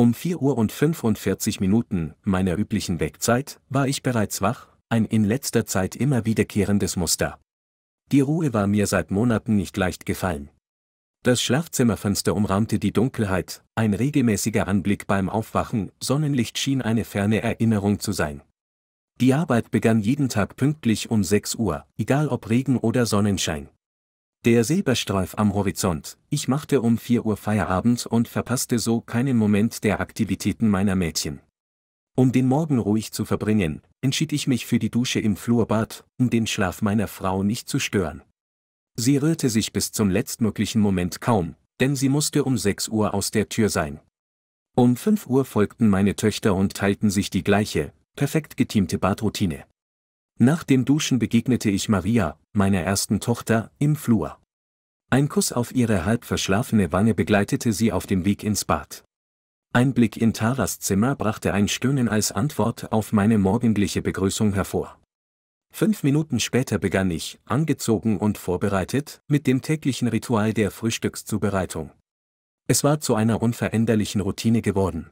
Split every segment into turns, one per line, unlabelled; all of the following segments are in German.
Um 4 Uhr und 45 Minuten, meiner üblichen Wegzeit, war ich bereits wach, ein in letzter Zeit immer wiederkehrendes Muster. Die Ruhe war mir seit Monaten nicht leicht gefallen. Das Schlafzimmerfenster umrahmte die Dunkelheit, ein regelmäßiger Anblick beim Aufwachen, Sonnenlicht schien eine ferne Erinnerung zu sein. Die Arbeit begann jeden Tag pünktlich um 6 Uhr, egal ob Regen oder Sonnenschein. Der Silberstreif am Horizont, ich machte um 4 Uhr Feierabend und verpasste so keinen Moment der Aktivitäten meiner Mädchen. Um den Morgen ruhig zu verbringen, entschied ich mich für die Dusche im Flurbad, um den Schlaf meiner Frau nicht zu stören. Sie rührte sich bis zum letztmöglichen Moment kaum, denn sie musste um 6 Uhr aus der Tür sein. Um 5 Uhr folgten meine Töchter und teilten sich die gleiche, perfekt geteamte Badroutine. Nach dem Duschen begegnete ich Maria, meiner ersten Tochter, im Flur. Ein Kuss auf ihre halb verschlafene Wange begleitete sie auf dem Weg ins Bad. Ein Blick in Taras Zimmer brachte ein Stöhnen als Antwort auf meine morgendliche Begrüßung hervor. Fünf Minuten später begann ich, angezogen und vorbereitet, mit dem täglichen Ritual der Frühstückszubereitung. Es war zu einer unveränderlichen Routine geworden.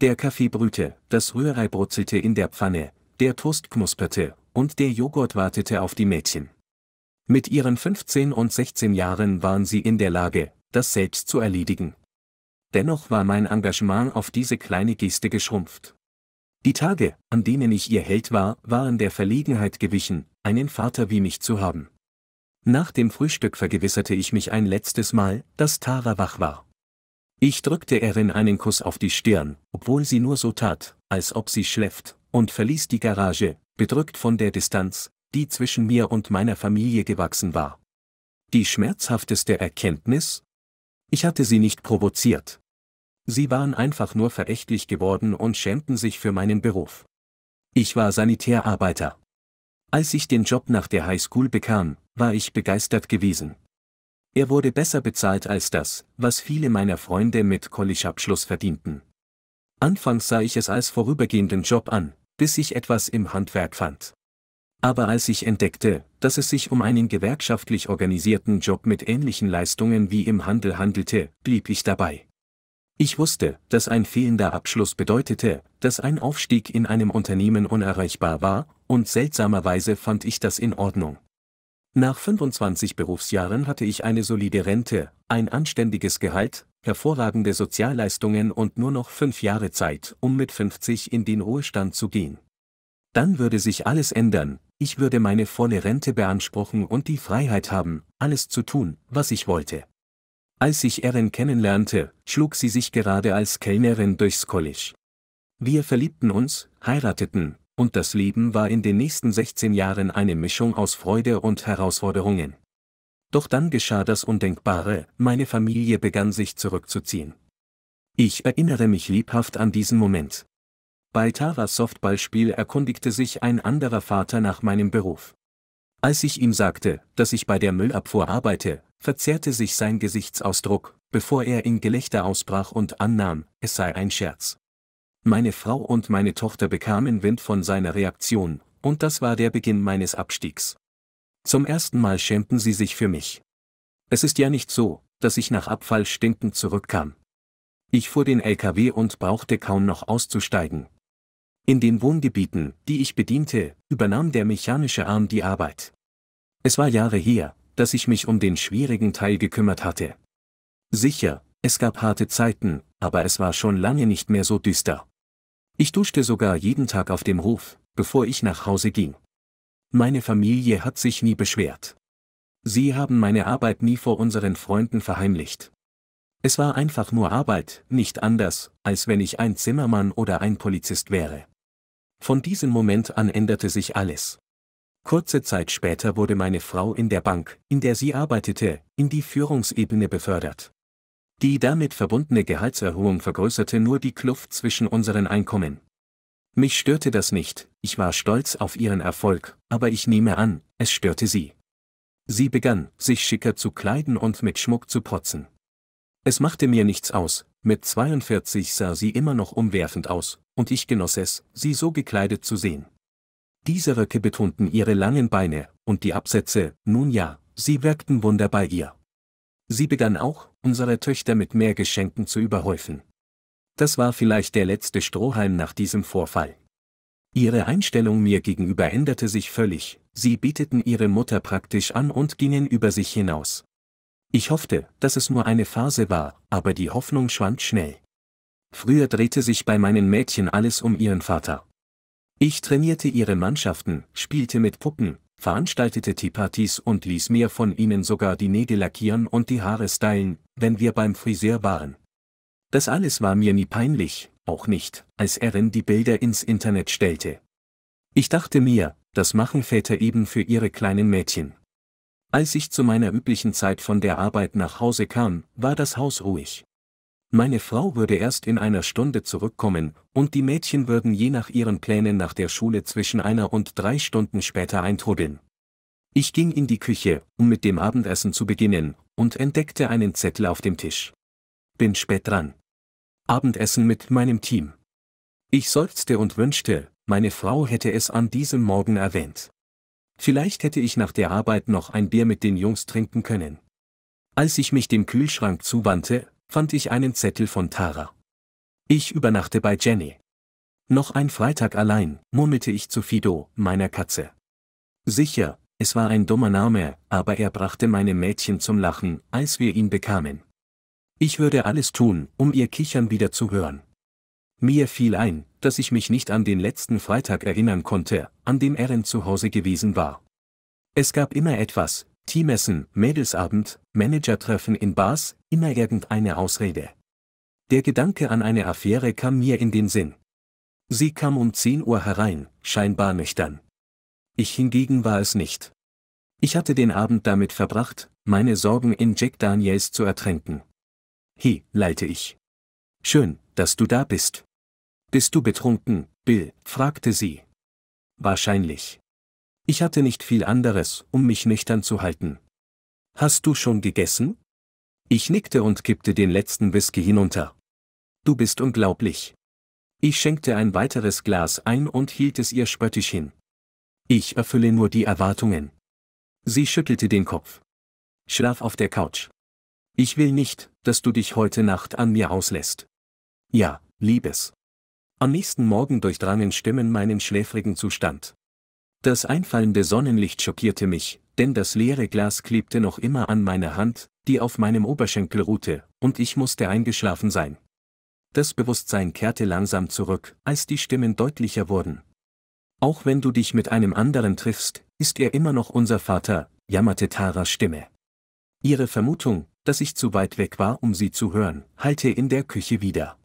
Der Kaffee brühte, das Rührei brutzelte in der Pfanne, der Toast knusperte, und der Joghurt wartete auf die Mädchen. Mit ihren 15 und 16 Jahren waren sie in der Lage, das selbst zu erledigen. Dennoch war mein Engagement auf diese kleine Geste geschrumpft. Die Tage, an denen ich ihr Held war, waren der Verlegenheit gewichen, einen Vater wie mich zu haben. Nach dem Frühstück vergewisserte ich mich ein letztes Mal, dass Tara wach war. Ich drückte Erin einen Kuss auf die Stirn, obwohl sie nur so tat, als ob sie schläft, und verließ die Garage, bedrückt von der Distanz, die zwischen mir und meiner Familie gewachsen war. Die schmerzhafteste Erkenntnis? Ich hatte sie nicht provoziert. Sie waren einfach nur verächtlich geworden und schämten sich für meinen Beruf. Ich war Sanitärarbeiter. Als ich den Job nach der Highschool bekam, war ich begeistert gewesen. Er wurde besser bezahlt als das, was viele meiner Freunde mit College-Abschluss verdienten. Anfangs sah ich es als vorübergehenden Job an, bis ich etwas im Handwerk fand. Aber als ich entdeckte, dass es sich um einen gewerkschaftlich organisierten Job mit ähnlichen Leistungen wie im Handel handelte, blieb ich dabei. Ich wusste, dass ein fehlender Abschluss bedeutete, dass ein Aufstieg in einem Unternehmen unerreichbar war, und seltsamerweise fand ich das in Ordnung. Nach 25 Berufsjahren hatte ich eine solide Rente, ein anständiges Gehalt, hervorragende Sozialleistungen und nur noch fünf Jahre Zeit, um mit 50 in den Ruhestand zu gehen. Dann würde sich alles ändern, ich würde meine volle Rente beanspruchen und die Freiheit haben, alles zu tun, was ich wollte. Als ich Erin kennenlernte, schlug sie sich gerade als Kellnerin durchs College. Wir verliebten uns, heirateten, und das Leben war in den nächsten 16 Jahren eine Mischung aus Freude und Herausforderungen. Doch dann geschah das Undenkbare, meine Familie begann sich zurückzuziehen. Ich erinnere mich lebhaft an diesen Moment. Bei Taras Softballspiel erkundigte sich ein anderer Vater nach meinem Beruf. Als ich ihm sagte, dass ich bei der Müllabfuhr arbeite, verzerrte sich sein Gesichtsausdruck, bevor er in Gelächter ausbrach und annahm, es sei ein Scherz. Meine Frau und meine Tochter bekamen Wind von seiner Reaktion, und das war der Beginn meines Abstiegs. Zum ersten Mal schämten sie sich für mich. Es ist ja nicht so, dass ich nach Abfall stinkend zurückkam. Ich fuhr den LKW und brauchte kaum noch auszusteigen. In den Wohngebieten, die ich bediente, übernahm der mechanische Arm die Arbeit. Es war Jahre her, dass ich mich um den schwierigen Teil gekümmert hatte. Sicher, es gab harte Zeiten, aber es war schon lange nicht mehr so düster. Ich duschte sogar jeden Tag auf dem Hof, bevor ich nach Hause ging. Meine Familie hat sich nie beschwert. Sie haben meine Arbeit nie vor unseren Freunden verheimlicht. Es war einfach nur Arbeit, nicht anders, als wenn ich ein Zimmermann oder ein Polizist wäre. Von diesem Moment an änderte sich alles. Kurze Zeit später wurde meine Frau in der Bank, in der sie arbeitete, in die Führungsebene befördert. Die damit verbundene Gehaltserhöhung vergrößerte nur die Kluft zwischen unseren Einkommen. Mich störte das nicht, ich war stolz auf ihren Erfolg, aber ich nehme an, es störte sie. Sie begann, sich schicker zu kleiden und mit Schmuck zu protzen. Es machte mir nichts aus, mit 42 sah sie immer noch umwerfend aus, und ich genoss es, sie so gekleidet zu sehen. Diese Röcke betonten ihre langen Beine, und die Absätze, nun ja, sie wirkten Wunder bei ihr. Sie begann auch, unsere Töchter mit mehr Geschenken zu überhäufen. Das war vielleicht der letzte Strohhalm nach diesem Vorfall. Ihre Einstellung mir gegenüber änderte sich völlig, sie bieteten ihre Mutter praktisch an und gingen über sich hinaus. Ich hoffte, dass es nur eine Phase war, aber die Hoffnung schwand schnell. Früher drehte sich bei meinen Mädchen alles um ihren Vater. Ich trainierte ihre Mannschaften, spielte mit Puppen, veranstaltete Teepartys und ließ mir von ihnen sogar die Nägel lackieren und die Haare stylen, wenn wir beim Friseur waren. Das alles war mir nie peinlich, auch nicht, als Erin die Bilder ins Internet stellte. Ich dachte mir, das machen Väter eben für ihre kleinen Mädchen. Als ich zu meiner üblichen Zeit von der Arbeit nach Hause kam, war das Haus ruhig. Meine Frau würde erst in einer Stunde zurückkommen, und die Mädchen würden je nach ihren Plänen nach der Schule zwischen einer und drei Stunden später eintrudeln. Ich ging in die Küche, um mit dem Abendessen zu beginnen, und entdeckte einen Zettel auf dem Tisch. Bin spät dran. Abendessen mit meinem Team. Ich seufzte und wünschte, meine Frau hätte es an diesem Morgen erwähnt. Vielleicht hätte ich nach der Arbeit noch ein Bier mit den Jungs trinken können. Als ich mich dem Kühlschrank zuwandte, fand ich einen Zettel von Tara. Ich übernachte bei Jenny. Noch ein Freitag allein, murmelte ich zu Fido, meiner Katze. Sicher, es war ein dummer Name, aber er brachte meine Mädchen zum Lachen, als wir ihn bekamen. Ich würde alles tun, um ihr Kichern wieder zu hören. Mir fiel ein, dass ich mich nicht an den letzten Freitag erinnern konnte, an dem Erin zu Hause gewesen war. Es gab immer etwas, Teamessen, Mädelsabend, Managertreffen in Bars, immer irgendeine Ausrede. Der Gedanke an eine Affäre kam mir in den Sinn. Sie kam um 10 Uhr herein, scheinbar nüchtern. Ich hingegen war es nicht. Ich hatte den Abend damit verbracht, meine Sorgen in Jack Daniels zu ertränken. Hi, leite ich. Schön, dass du da bist. Bist du betrunken, Bill? fragte sie. Wahrscheinlich. Ich hatte nicht viel anderes, um mich nüchtern zu halten. Hast du schon gegessen? Ich nickte und kippte den letzten Whisky hinunter. Du bist unglaublich. Ich schenkte ein weiteres Glas ein und hielt es ihr spöttisch hin. Ich erfülle nur die Erwartungen. Sie schüttelte den Kopf. Schlaf auf der Couch. Ich will nicht, dass du dich heute Nacht an mir auslässt. Ja, Liebes. Am nächsten Morgen durchdrangen Stimmen meinen schläfrigen Zustand. Das einfallende Sonnenlicht schockierte mich, denn das leere Glas klebte noch immer an meiner Hand, die auf meinem Oberschenkel ruhte, und ich musste eingeschlafen sein. Das Bewusstsein kehrte langsam zurück, als die Stimmen deutlicher wurden. Auch wenn du dich mit einem anderen triffst, ist er immer noch unser Vater, jammerte Taras Stimme. Ihre Vermutung, dass ich zu weit weg war, um sie zu hören, hallte in der Küche wieder.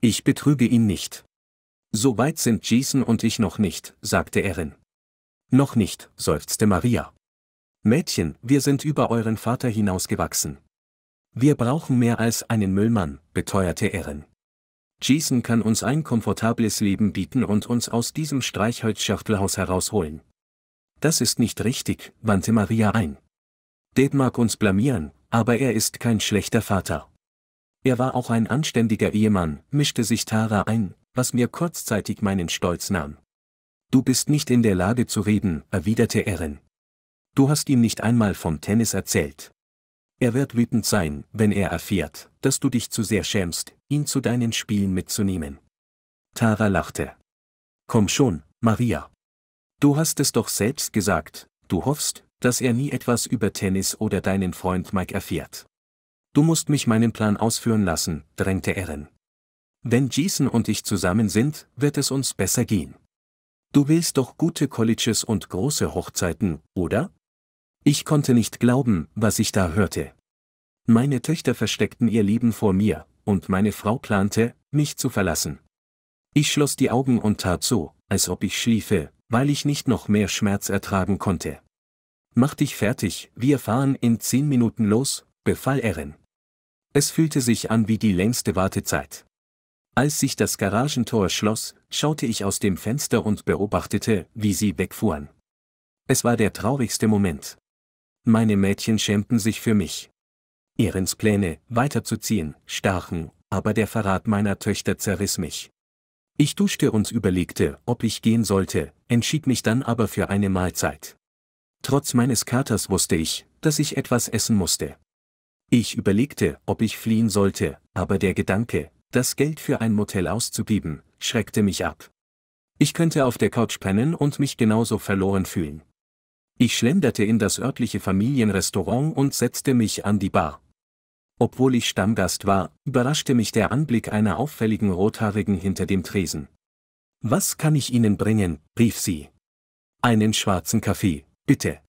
Ich betrüge ihn nicht. So weit sind Jason und ich noch nicht, sagte Erin. Noch nicht, seufzte Maria. Mädchen, wir sind über euren Vater hinausgewachsen. Wir brauchen mehr als einen Müllmann, beteuerte Erin. Jason kann uns ein komfortables Leben bieten und uns aus diesem Streichholzschachtelhaus herausholen. Das ist nicht richtig, wandte Maria ein. Dad mag uns blamieren, aber er ist kein schlechter Vater. Er war auch ein anständiger Ehemann, mischte sich Tara ein, was mir kurzzeitig meinen Stolz nahm. Du bist nicht in der Lage zu reden, erwiderte Erin. Du hast ihm nicht einmal vom Tennis erzählt. Er wird wütend sein, wenn er erfährt, dass du dich zu sehr schämst, ihn zu deinen Spielen mitzunehmen. Tara lachte. Komm schon, Maria. Du hast es doch selbst gesagt, du hoffst, dass er nie etwas über Tennis oder deinen Freund Mike erfährt. Du musst mich meinen Plan ausführen lassen, drängte Erin. Wenn Jason und ich zusammen sind, wird es uns besser gehen. Du willst doch gute Colleges und große Hochzeiten, oder? Ich konnte nicht glauben, was ich da hörte. Meine Töchter versteckten ihr Leben vor mir, und meine Frau plante, mich zu verlassen. Ich schloss die Augen und tat so, als ob ich schliefe, weil ich nicht noch mehr Schmerz ertragen konnte. Mach dich fertig, wir fahren in zehn Minuten los, befahl Erin. Es fühlte sich an wie die längste Wartezeit. Als sich das Garagentor schloss, schaute ich aus dem Fenster und beobachtete, wie sie wegfuhren. Es war der traurigste Moment. Meine Mädchen schämten sich für mich. Erins Pläne, weiterzuziehen, stachen, aber der Verrat meiner Töchter zerriss mich. Ich duschte und überlegte, ob ich gehen sollte, entschied mich dann aber für eine Mahlzeit. Trotz meines Katers wusste ich, dass ich etwas essen musste. Ich überlegte, ob ich fliehen sollte, aber der Gedanke, Das Geld für ein Motel auszugeben, schreckte mich ab. Ich könnte auf der Couch pennen und mich genauso verloren fühlen. Ich schlenderte in das örtliche Familienrestaurant und setzte mich an die Bar. Obwohl ich Stammgast war, überraschte mich der Anblick einer auffälligen Rothaarigen hinter dem Tresen. Was kann ich Ihnen bringen? rief sie. Einen schwarzen Kaffee, bitte.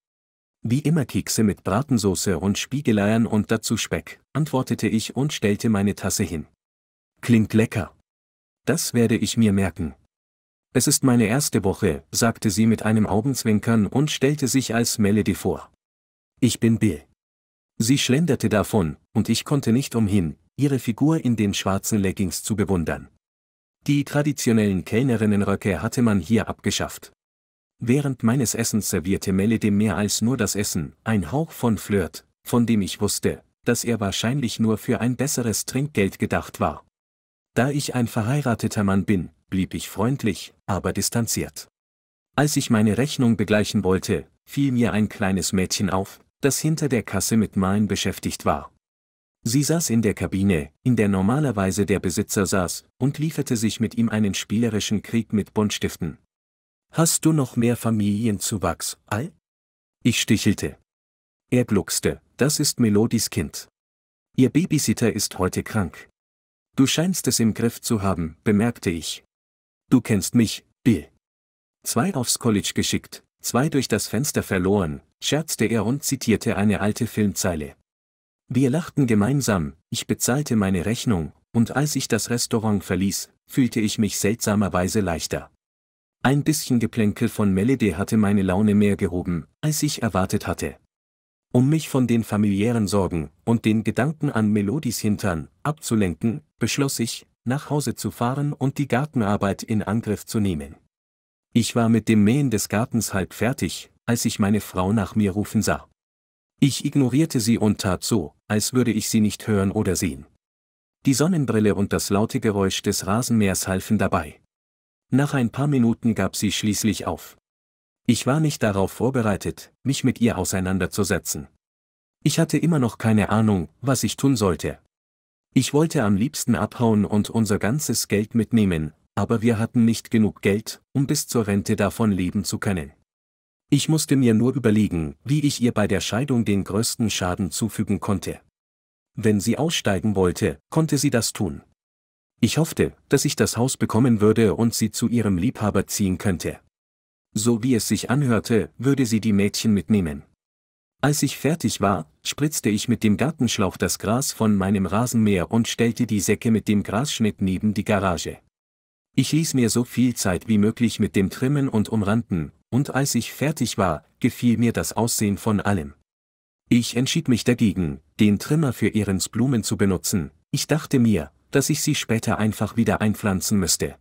Wie immer Kekse mit Bratensoße und Spiegeleiern und dazu Speck, antwortete ich und stellte meine Tasse hin. Klingt lecker. Das werde ich mir merken. Es ist meine erste Woche, sagte sie mit einem Augenzwinkern und stellte sich als Melody vor. Ich bin Bill. Sie schlenderte davon, und ich konnte nicht umhin, ihre Figur in den schwarzen Leggings zu bewundern. Die traditionellen Kellnerinnenröcke hatte man hier abgeschafft. Während meines Essens servierte Melody mehr als nur das Essen, ein Hauch von Flirt, von dem ich wusste, dass er wahrscheinlich nur für ein besseres Trinkgeld gedacht war. Da ich ein verheirateter Mann bin, blieb ich freundlich, aber distanziert. Als ich meine Rechnung begleichen wollte, fiel mir ein kleines Mädchen auf, das hinter der Kasse mit Malen beschäftigt war. Sie saß in der Kabine, in der normalerweise der Besitzer saß, und lieferte sich mit ihm einen spielerischen Krieg mit Buntstiften. Hast du noch mehr Familienzuwachs, Al? Ich stichelte. Er gluckste, das ist Melodis Kind. Ihr Babysitter ist heute krank. Du scheinst es im Griff zu haben, bemerkte ich. Du kennst mich, Bill. Zwei aufs College geschickt, zwei durch das Fenster verloren, scherzte er und zitierte eine alte Filmzeile. Wir lachten gemeinsam, ich bezahlte meine Rechnung, und als ich das Restaurant verließ, fühlte ich mich seltsamerweise leichter. Ein bisschen Geplänkel von Melody hatte meine Laune mehr gehoben, als ich erwartet hatte. Um mich von den familiären Sorgen und den Gedanken an Melodies Hintern abzulenken, beschloss ich, nach Hause zu fahren und die Gartenarbeit in Angriff zu nehmen. Ich war mit dem Mähen des Gartens halb fertig, als ich meine Frau nach mir rufen sah. Ich ignorierte sie und tat so, als würde ich sie nicht hören oder sehen. Die Sonnenbrille und das laute Geräusch des Rasenmähers halfen dabei. Nach ein paar Minuten gab sie schließlich auf. Ich war nicht darauf vorbereitet, mich mit ihr auseinanderzusetzen. Ich hatte immer noch keine Ahnung, was ich tun sollte. Ich wollte am liebsten abhauen und unser ganzes Geld mitnehmen, aber wir hatten nicht genug Geld, um bis zur Rente davon leben zu können. Ich musste mir nur überlegen, wie ich ihr bei der Scheidung den größten Schaden zufügen konnte. Wenn sie aussteigen wollte, konnte sie das tun. Ich hoffte, dass ich das Haus bekommen würde und sie zu ihrem Liebhaber ziehen könnte. So wie es sich anhörte, würde sie die Mädchen mitnehmen. Als ich fertig war, spritzte ich mit dem Gartenschlauch das Gras von meinem Rasenmäher und stellte die Säcke mit dem Grasschnitt neben die Garage. Ich ließ mir so viel Zeit wie möglich mit dem Trimmen und Umranden, und als ich fertig war, gefiel mir das Aussehen von allem. Ich entschied mich dagegen, den Trimmer für Ehrens Blumen zu benutzen, ich dachte mir, dass ich sie später einfach wieder einpflanzen müsste.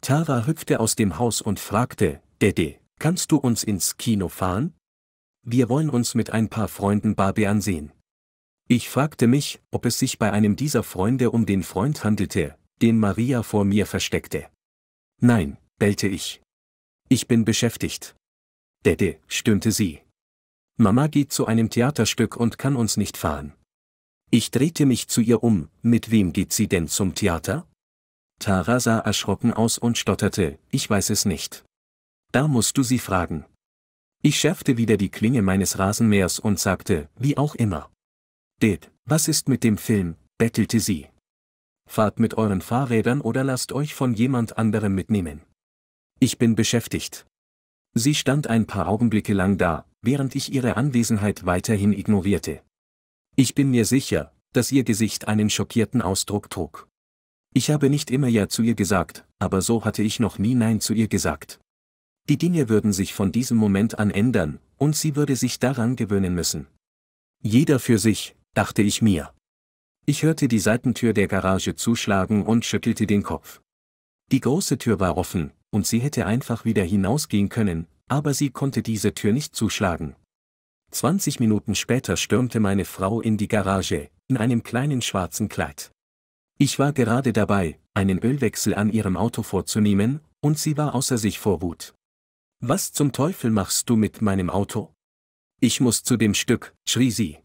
Tara hüpfte aus dem Haus und fragte, Dede, kannst du uns ins Kino fahren? Wir wollen uns mit ein paar Freunden Barbie ansehen. Ich fragte mich, ob es sich bei einem dieser Freunde um den Freund handelte, den Maria vor mir versteckte. Nein, bellte ich. Ich bin beschäftigt. Dede, stöhnte sie. Mama geht zu einem Theaterstück und kann uns nicht fahren. Ich drehte mich zu ihr um, mit wem geht sie denn zum Theater? Tara sah erschrocken aus und stotterte, ich weiß es nicht. Da musst du sie fragen. Ich schärfte wieder die Klinge meines Rasenmähers und sagte, wie auch immer. Dad, was ist mit dem Film, bettelte sie. Fahrt mit euren Fahrrädern oder lasst euch von jemand anderem mitnehmen. Ich bin beschäftigt. Sie stand ein paar Augenblicke lang da, während ich ihre Anwesenheit weiterhin ignorierte. Ich bin mir sicher, dass ihr Gesicht einen schockierten Ausdruck trug. Ich habe nicht immer Ja zu ihr gesagt, aber so hatte ich noch nie Nein zu ihr gesagt. Die Dinge würden sich von diesem Moment an ändern, und sie würde sich daran gewöhnen müssen. Jeder für sich, dachte ich mir. Ich hörte die Seitentür der Garage zuschlagen und schüttelte den Kopf. Die große Tür war offen, und sie hätte einfach wieder hinausgehen können, aber sie konnte diese Tür nicht zuschlagen. 20 Minuten später stürmte meine Frau in die Garage, in einem kleinen schwarzen Kleid. Ich war gerade dabei, einen Ölwechsel an ihrem Auto vorzunehmen, und sie war außer sich vor Wut. Was zum Teufel machst du mit meinem Auto? Ich muss zu dem Stück, schrie sie.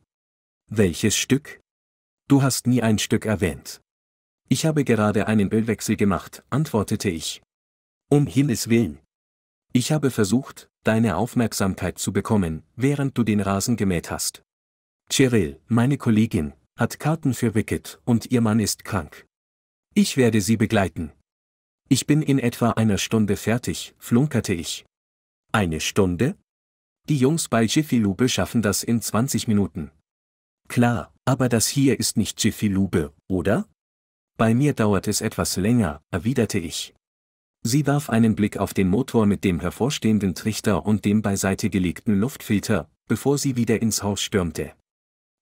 Welches Stück? Du hast nie ein Stück erwähnt. Ich habe gerade einen Ölwechsel gemacht, antwortete ich. Um Himmels willen. Ich habe versucht, deine Aufmerksamkeit zu bekommen, während du den Rasen gemäht hast. Cheryl, meine Kollegin, hat Karten für Wicked und ihr Mann ist krank. Ich werde sie begleiten. Ich bin in etwa einer Stunde fertig, flunkerte ich. Eine Stunde? Die Jungs bei Jiffy Lube schaffen das in 20 Minuten. Klar, aber das hier ist nicht Jiffy Lube, oder? Bei mir dauert es etwas länger, erwiderte ich. Sie warf einen Blick auf den Motor mit dem hervorstehenden Trichter und dem beiseite gelegten Luftfilter, bevor sie wieder ins Haus stürmte.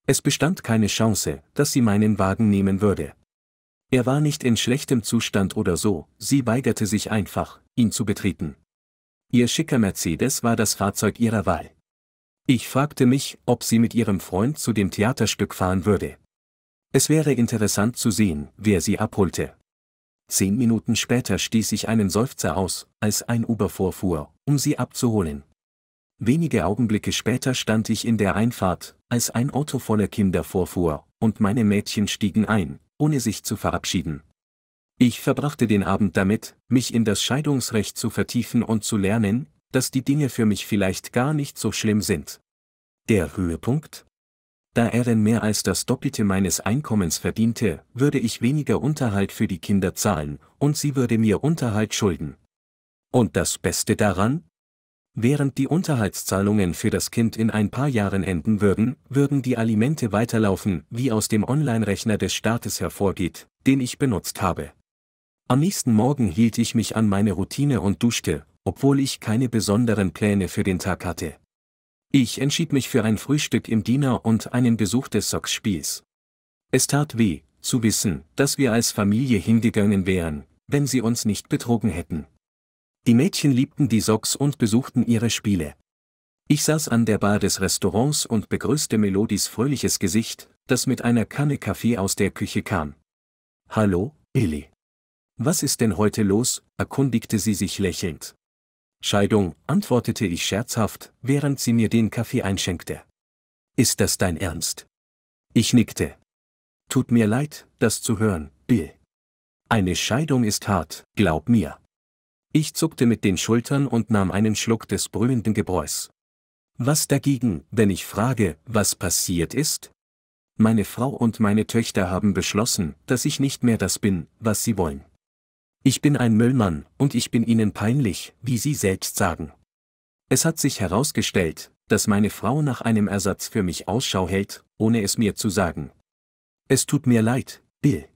Es bestand keine Chance, dass sie meinen Wagen nehmen würde. Er war nicht in schlechtem Zustand oder so, sie weigerte sich einfach, ihn zu betreten. Ihr schicker Mercedes war das Fahrzeug ihrer Wahl. Ich fragte mich, ob sie mit ihrem Freund zu dem Theaterstück fahren würde. Es wäre interessant zu sehen, wer sie abholte. Zehn Minuten später stieß ich einen Seufzer aus, als ein Uber vorfuhr, um sie abzuholen. Wenige Augenblicke später stand ich in der Einfahrt, als ein Auto voller Kinder vorfuhr, und meine Mädchen stiegen ein, ohne sich zu verabschieden. Ich verbrachte den Abend damit, mich in das Scheidungsrecht zu vertiefen und zu lernen, dass die Dinge für mich vielleicht gar nicht so schlimm sind. Der Höhepunkt? Da Erin mehr als das Doppelte meines Einkommens verdiente, würde ich weniger Unterhalt für die Kinder zahlen, und sie würde mir Unterhalt schulden. Und das Beste daran? Während die Unterhaltszahlungen für das Kind in ein paar Jahren enden würden, würden die Alimente weiterlaufen, wie aus dem Online-Rechner des Staates hervorgeht, den ich benutzt habe. Am nächsten Morgen hielt ich mich an meine Routine und duschte, obwohl ich keine besonderen Pläne für den Tag hatte. Ich entschied mich für ein Frühstück im Diener und einen Besuch des Sox-Spiels. Es tat weh, zu wissen, dass wir als Familie hingegangen wären, wenn sie uns nicht betrogen hätten. Die Mädchen liebten die Sox und besuchten ihre Spiele. Ich saß an der Bar des Restaurants und begrüßte Melodis fröhliches Gesicht, das mit einer Kanne Kaffee aus der Küche kam. Hallo, Ellie. Was ist denn heute los? erkundigte sie sich lächelnd. Scheidung, antwortete ich scherzhaft, während sie mir den Kaffee einschenkte. Ist das dein Ernst? Ich nickte. Tut mir leid, das zu hören, Bill. Eine Scheidung ist hart, glaub mir. Ich zuckte mit den Schultern und nahm einen Schluck des brühenden Gebräus. Was dagegen, wenn ich frage, was passiert ist? Meine Frau und meine Töchter haben beschlossen, dass ich nicht mehr das bin, was sie wollen. Ich bin ein Müllmann, und ich bin Ihnen peinlich, wie Sie selbst sagen. Es hat sich herausgestellt, dass meine Frau nach einem Ersatz für mich Ausschau hält, ohne es mir zu sagen. Es tut mir leid, Bill.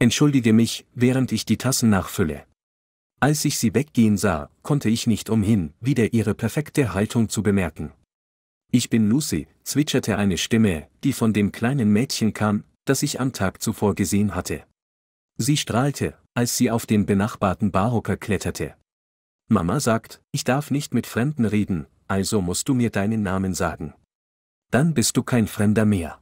Entschuldige mich, während ich die Tassen nachfülle. Als ich sie weggehen sah, konnte ich nicht umhin, wieder ihre perfekte Haltung zu bemerken. Ich bin Lucy, zwitscherte eine Stimme, die von dem kleinen Mädchen kam, das ich am Tag zuvor gesehen hatte. Sie strahlte, als sie auf den benachbarten Barhocker kletterte. Mama sagt, ich darf nicht mit Fremden reden, also musst du mir deinen Namen sagen. Dann bist du kein Fremder mehr.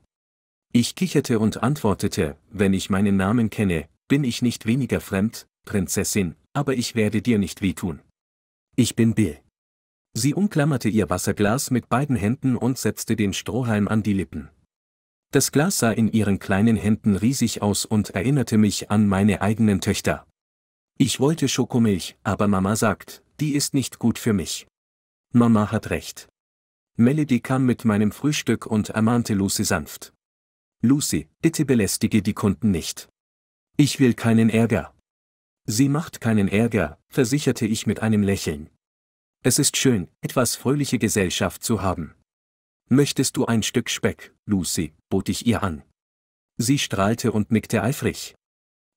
Ich kicherte und antwortete, wenn ich meinen Namen kenne, bin ich nicht weniger fremd, Prinzessin, aber ich werde dir nicht wehtun. Ich bin Bill. Sie umklammerte ihr Wasserglas mit beiden Händen und setzte den Strohhalm an die Lippen. Das Glas sah in ihren kleinen Händen riesig aus und erinnerte mich an meine eigenen Töchter. Ich wollte Schokomilch, aber Mama sagt, die ist nicht gut für mich. Mama hat recht. Melody kam mit meinem Frühstück und ermahnte Lucy sanft. Lucy, bitte belästige die Kunden nicht. Ich will keinen Ärger. Sie macht keinen Ärger, versicherte ich mit einem Lächeln. Es ist schön, etwas fröhliche Gesellschaft zu haben. Möchtest du ein Stück Speck, Lucy, bot ich ihr an. Sie strahlte und nickte eifrig.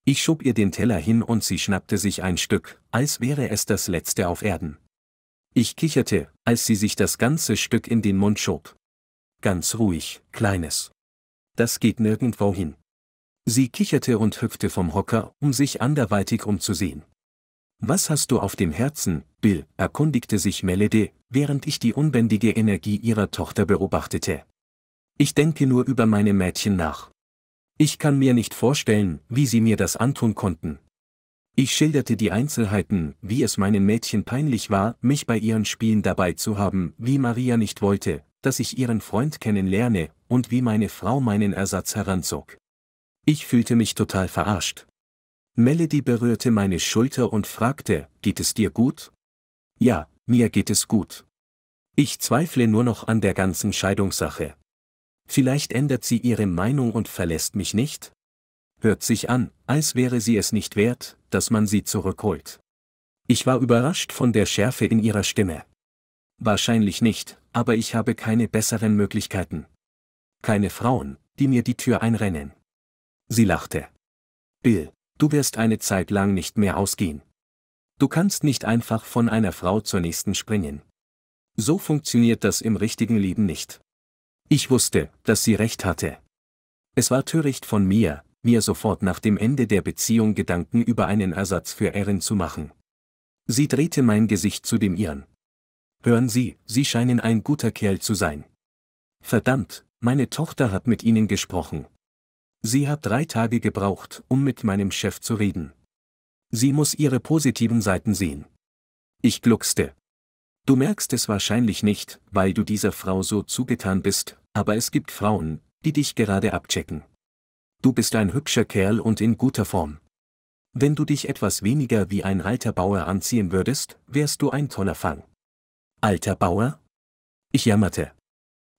Ich schob ihr den Teller hin und sie schnappte sich ein Stück, als wäre es das letzte auf Erden. Ich kicherte, als sie sich das ganze Stück in den Mund schob. Ganz ruhig, Kleines. Das geht nirgendwo hin. Sie kicherte und hüpfte vom Hocker, um sich anderweitig umzusehen. Was hast du auf dem Herzen, Bill? erkundigte sich Melody, während ich die unbändige Energie ihrer Tochter beobachtete. Ich denke nur über meine Mädchen nach. Ich kann mir nicht vorstellen, wie sie mir das antun konnten. Ich schilderte die Einzelheiten, wie es meinen Mädchen peinlich war, mich bei ihren Spielen dabei zu haben, wie Maria nicht wollte, dass ich ihren Freund kennenlerne, und wie meine Frau meinen Ersatz heranzog. Ich fühlte mich total verarscht. Melody berührte meine Schulter und fragte, geht es dir gut? Ja, mir geht es gut. Ich zweifle nur noch an der ganzen Scheidungssache. Vielleicht ändert sie ihre Meinung und verlässt mich nicht? Hört sich an, als wäre sie es nicht wert, dass man sie zurückholt. Ich war überrascht von der Schärfe in ihrer Stimme. Wahrscheinlich nicht, aber ich habe keine besseren Möglichkeiten. Keine Frauen, die mir die Tür einrennen. Sie lachte. Bill, du wirst eine Zeit lang nicht mehr ausgehen. Du kannst nicht einfach von einer Frau zur nächsten springen. So funktioniert das im richtigen Leben nicht. Ich wusste, dass sie recht hatte. Es war töricht von mir, mir sofort nach dem Ende der Beziehung Gedanken über einen Ersatz für Erin zu machen. Sie drehte mein Gesicht zu dem ihren. Hören Sie, Sie scheinen ein guter Kerl zu sein. Verdammt, meine Tochter hat mit Ihnen gesprochen. Sie hat drei Tage gebraucht, um mit meinem Chef zu reden. Sie muss ihre positiven Seiten sehen. Ich gluckste. Du merkst es wahrscheinlich nicht, weil du dieser Frau so zugetan bist, aber es gibt Frauen, die dich gerade abchecken. Du bist ein hübscher Kerl und in guter Form. Wenn du dich etwas weniger wie ein alter Bauer anziehen würdest, wärst du ein toller Fang. Alter Bauer? Ich jammerte.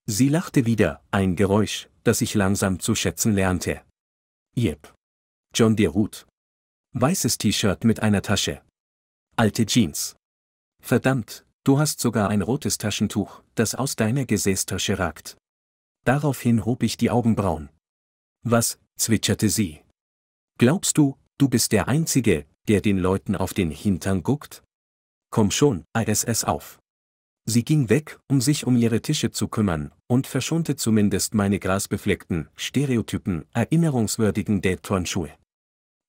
Sie lachte wieder, ein Geräusch, das ich langsam zu schätzen lernte. Yep. John Deere Hut. Weißes T-Shirt mit einer Tasche. Alte Jeans. Verdammt, du hast sogar ein rotes Taschentuch, das aus deiner Gesäßtasche ragt. Daraufhin hob ich die Augenbrauen. Was, zwitscherte sie. Glaubst du, du bist der Einzige, der den Leuten auf den Hintern guckt? Komm schon, ISS auf. Sie ging weg, um sich um ihre Tische zu kümmern, und verschonte zumindest meine grasbefleckten, stereotypen, erinnerungswürdigen Date-Turnschuhe.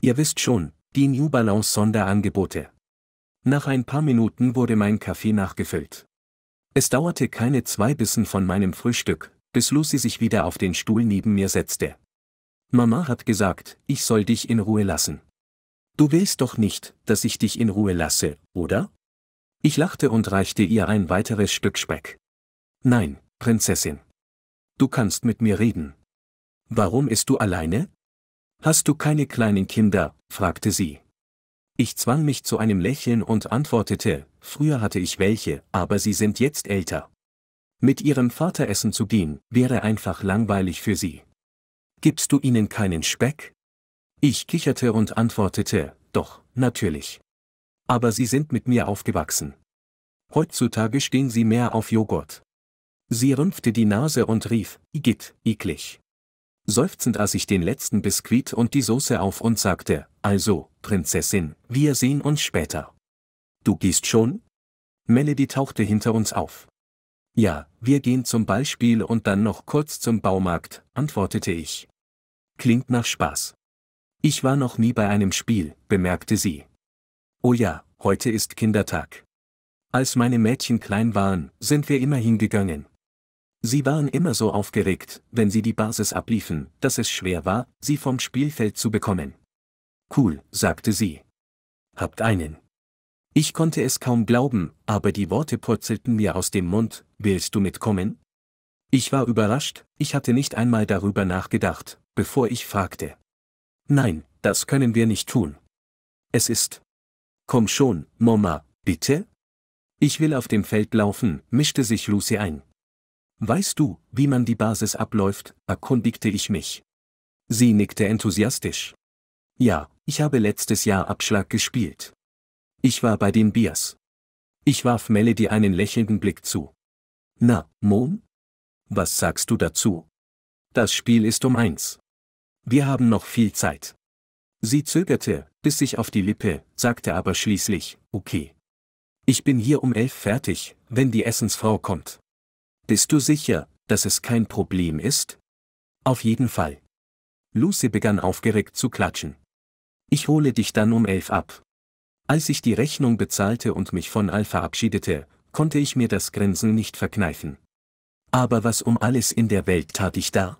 Ihr wisst schon, die New Balance Sonderangebote. Nach ein paar Minuten wurde mein Kaffee nachgefüllt. Es dauerte keine zwei Bissen von meinem Frühstück, bis Lucy sich wieder auf den Stuhl neben mir setzte. Mama hat gesagt, ich soll dich in Ruhe lassen. Du willst doch nicht, dass ich dich in Ruhe lasse, oder? Ich lachte und reichte ihr ein weiteres Stück Speck. Nein, Prinzessin. Du kannst mit mir reden. Warum isst du alleine? Hast du keine kleinen Kinder? fragte sie. Ich zwang mich zu einem Lächeln und antwortete, früher hatte ich welche, aber sie sind jetzt älter. Mit ihrem Vater essen zu gehen, wäre einfach langweilig für sie. Gibst du ihnen keinen Speck? Ich kicherte und antwortete, doch, natürlich. Aber sie sind mit mir aufgewachsen. Heutzutage stehen sie mehr auf Joghurt. Sie rümpfte die Nase und rief, Igitt, eklig. Seufzend aß ich den letzten Biskuit und die Soße auf und sagte, also, Prinzessin, wir sehen uns später. Du gehst schon? Melody tauchte hinter uns auf. Ja, wir gehen zum Ballspiel und dann noch kurz zum Baumarkt, antwortete ich. Klingt nach Spaß. Ich war noch nie bei einem Spiel, bemerkte sie. Oh ja, heute ist Kindertag. Als meine Mädchen klein waren, sind wir immer hingegangen. Sie waren immer so aufgeregt, wenn sie die Basis abliefen, dass es schwer war, sie vom Spielfeld zu bekommen. Cool, sagte sie. Habt einen. Ich konnte es kaum glauben, aber die Worte purzelten mir aus dem Mund, willst du mitkommen? Ich war überrascht, ich hatte nicht einmal darüber nachgedacht, bevor ich fragte. Nein, das können wir nicht tun. Es ist. Komm schon, Mama, bitte? Ich will auf dem Feld laufen, mischte sich Lucy ein. Weißt du, wie man die Basis abläuft? erkundigte ich mich. Sie nickte enthusiastisch. Ja, ich habe letztes Jahr Abschlag gespielt. Ich war bei den Biers. Ich warf Melody einen lächelnden Blick zu. Na, Mon? Was sagst du dazu? Das Spiel ist um eins. Wir haben noch viel Zeit. Sie zögerte, biss sich auf die Lippe, sagte aber schließlich, okay. Ich bin hier um elf fertig, wenn die Essensfrau kommt. Bist du sicher, dass es kein Problem ist? Auf jeden Fall. Lucy begann aufgeregt zu klatschen. Ich hole dich dann um elf ab. Als ich die Rechnung bezahlte und mich von Al verabschiedete, konnte ich mir das Grinsen nicht verkneifen. Aber was um alles in der Welt tat ich da?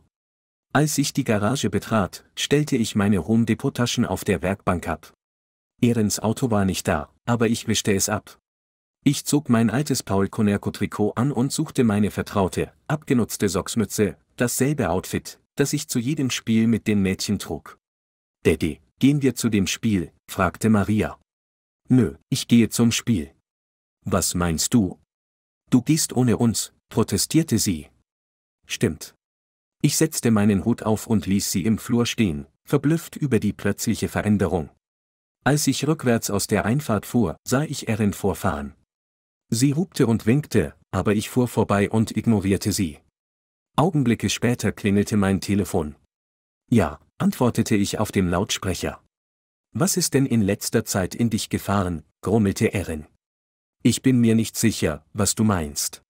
Als ich die Garage betrat, stellte ich meine Home Depot Taschen auf der Werkbank ab. Ehrens Auto war nicht da, aber ich wischte es ab. Ich zog mein altes Paul Conerco-Trikot an und suchte meine vertraute, abgenutzte Socksmütze, dasselbe Outfit, das ich zu jedem Spiel mit den Mädchen trug. Daddy, Gehen wir zu dem Spiel? fragte Maria. Nö, ich gehe zum Spiel. Was meinst du? Du gehst ohne uns, protestierte sie. Stimmt. Ich setzte meinen Hut auf und ließ sie im Flur stehen, verblüfft über die plötzliche Veränderung. Als ich rückwärts aus der Einfahrt fuhr, sah ich Erin vorfahren. Sie hupte und winkte, aber ich fuhr vorbei und ignorierte sie. Augenblicke später klingelte mein Telefon. Ja, antwortete ich auf dem Lautsprecher. Was ist denn in letzter Zeit in dich gefahren, grummelte Erin. Ich bin mir nicht sicher, was du meinst.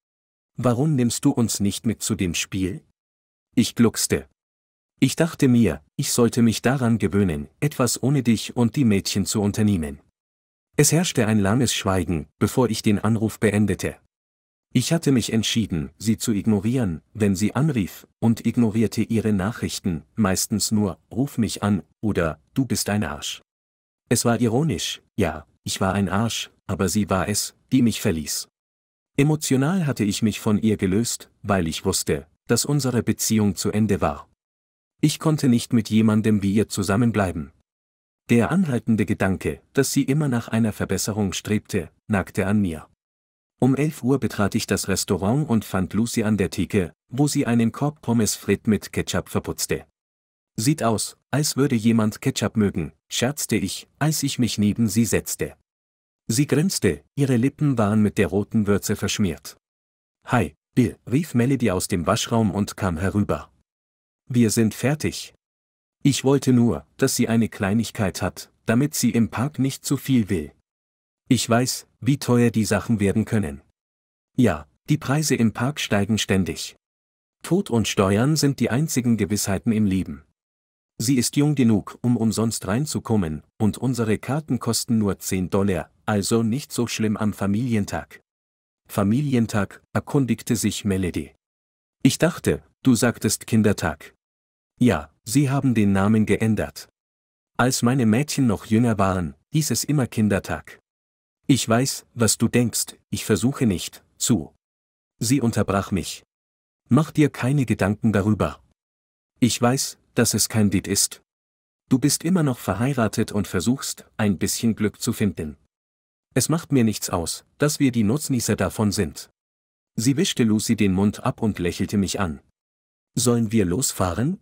Warum nimmst du uns nicht mit zu dem Spiel? Ich gluckste. Ich dachte mir, ich sollte mich daran gewöhnen, etwas ohne dich und die Mädchen zu unternehmen. Es herrschte ein langes Schweigen, bevor ich den Anruf beendete. Ich hatte mich entschieden, sie zu ignorieren, wenn sie anrief, und ignorierte ihre Nachrichten, meistens nur, ruf mich an, oder, du bist ein Arsch. Es war ironisch, ja, ich war ein Arsch, aber sie war es, die mich verließ. Emotional hatte ich mich von ihr gelöst, weil ich wusste, dass unsere Beziehung zu Ende war. Ich konnte nicht mit jemandem wie ihr zusammenbleiben. Der anhaltende Gedanke, dass sie immer nach einer Verbesserung strebte, nagte an mir. Um 11 Uhr betrat ich das Restaurant und fand Lucy an der Theke, wo sie einen Korb Pommes frites mit Ketchup verputzte. Sieht aus, als würde jemand Ketchup mögen, scherzte ich, als ich mich neben sie setzte. Sie grinste, ihre Lippen waren mit der roten Würze verschmiert. Hi, Bill, rief Melody aus dem Waschraum und kam herüber. Wir sind fertig. Ich wollte nur, dass sie eine Kleinigkeit hat, damit sie im Park nicht zu viel will. Ich weiß, wie teuer die Sachen werden können. Ja, die Preise im Park steigen ständig. Tod und Steuern sind die einzigen Gewissheiten im Leben. Sie ist jung genug, um umsonst reinzukommen, und unsere Karten kosten nur 10 Dollar, also nicht so schlimm am Familientag. Familientag, erkundigte sich Melody. Ich dachte, du sagtest Kindertag. Ja, sie haben den Namen geändert. Als meine Mädchen noch jünger waren, hieß es immer Kindertag. Ich weiß, was du denkst, ich versuche nicht, zu. Sie unterbrach mich. Mach dir keine Gedanken darüber. Ich weiß, dass es kein Date ist. Du bist immer noch verheiratet und versuchst, ein bisschen Glück zu finden. Es macht mir nichts aus, dass wir die Nutznießer davon sind. Sie wischte Lucy den Mund ab und lächelte mich an. Sollen wir losfahren?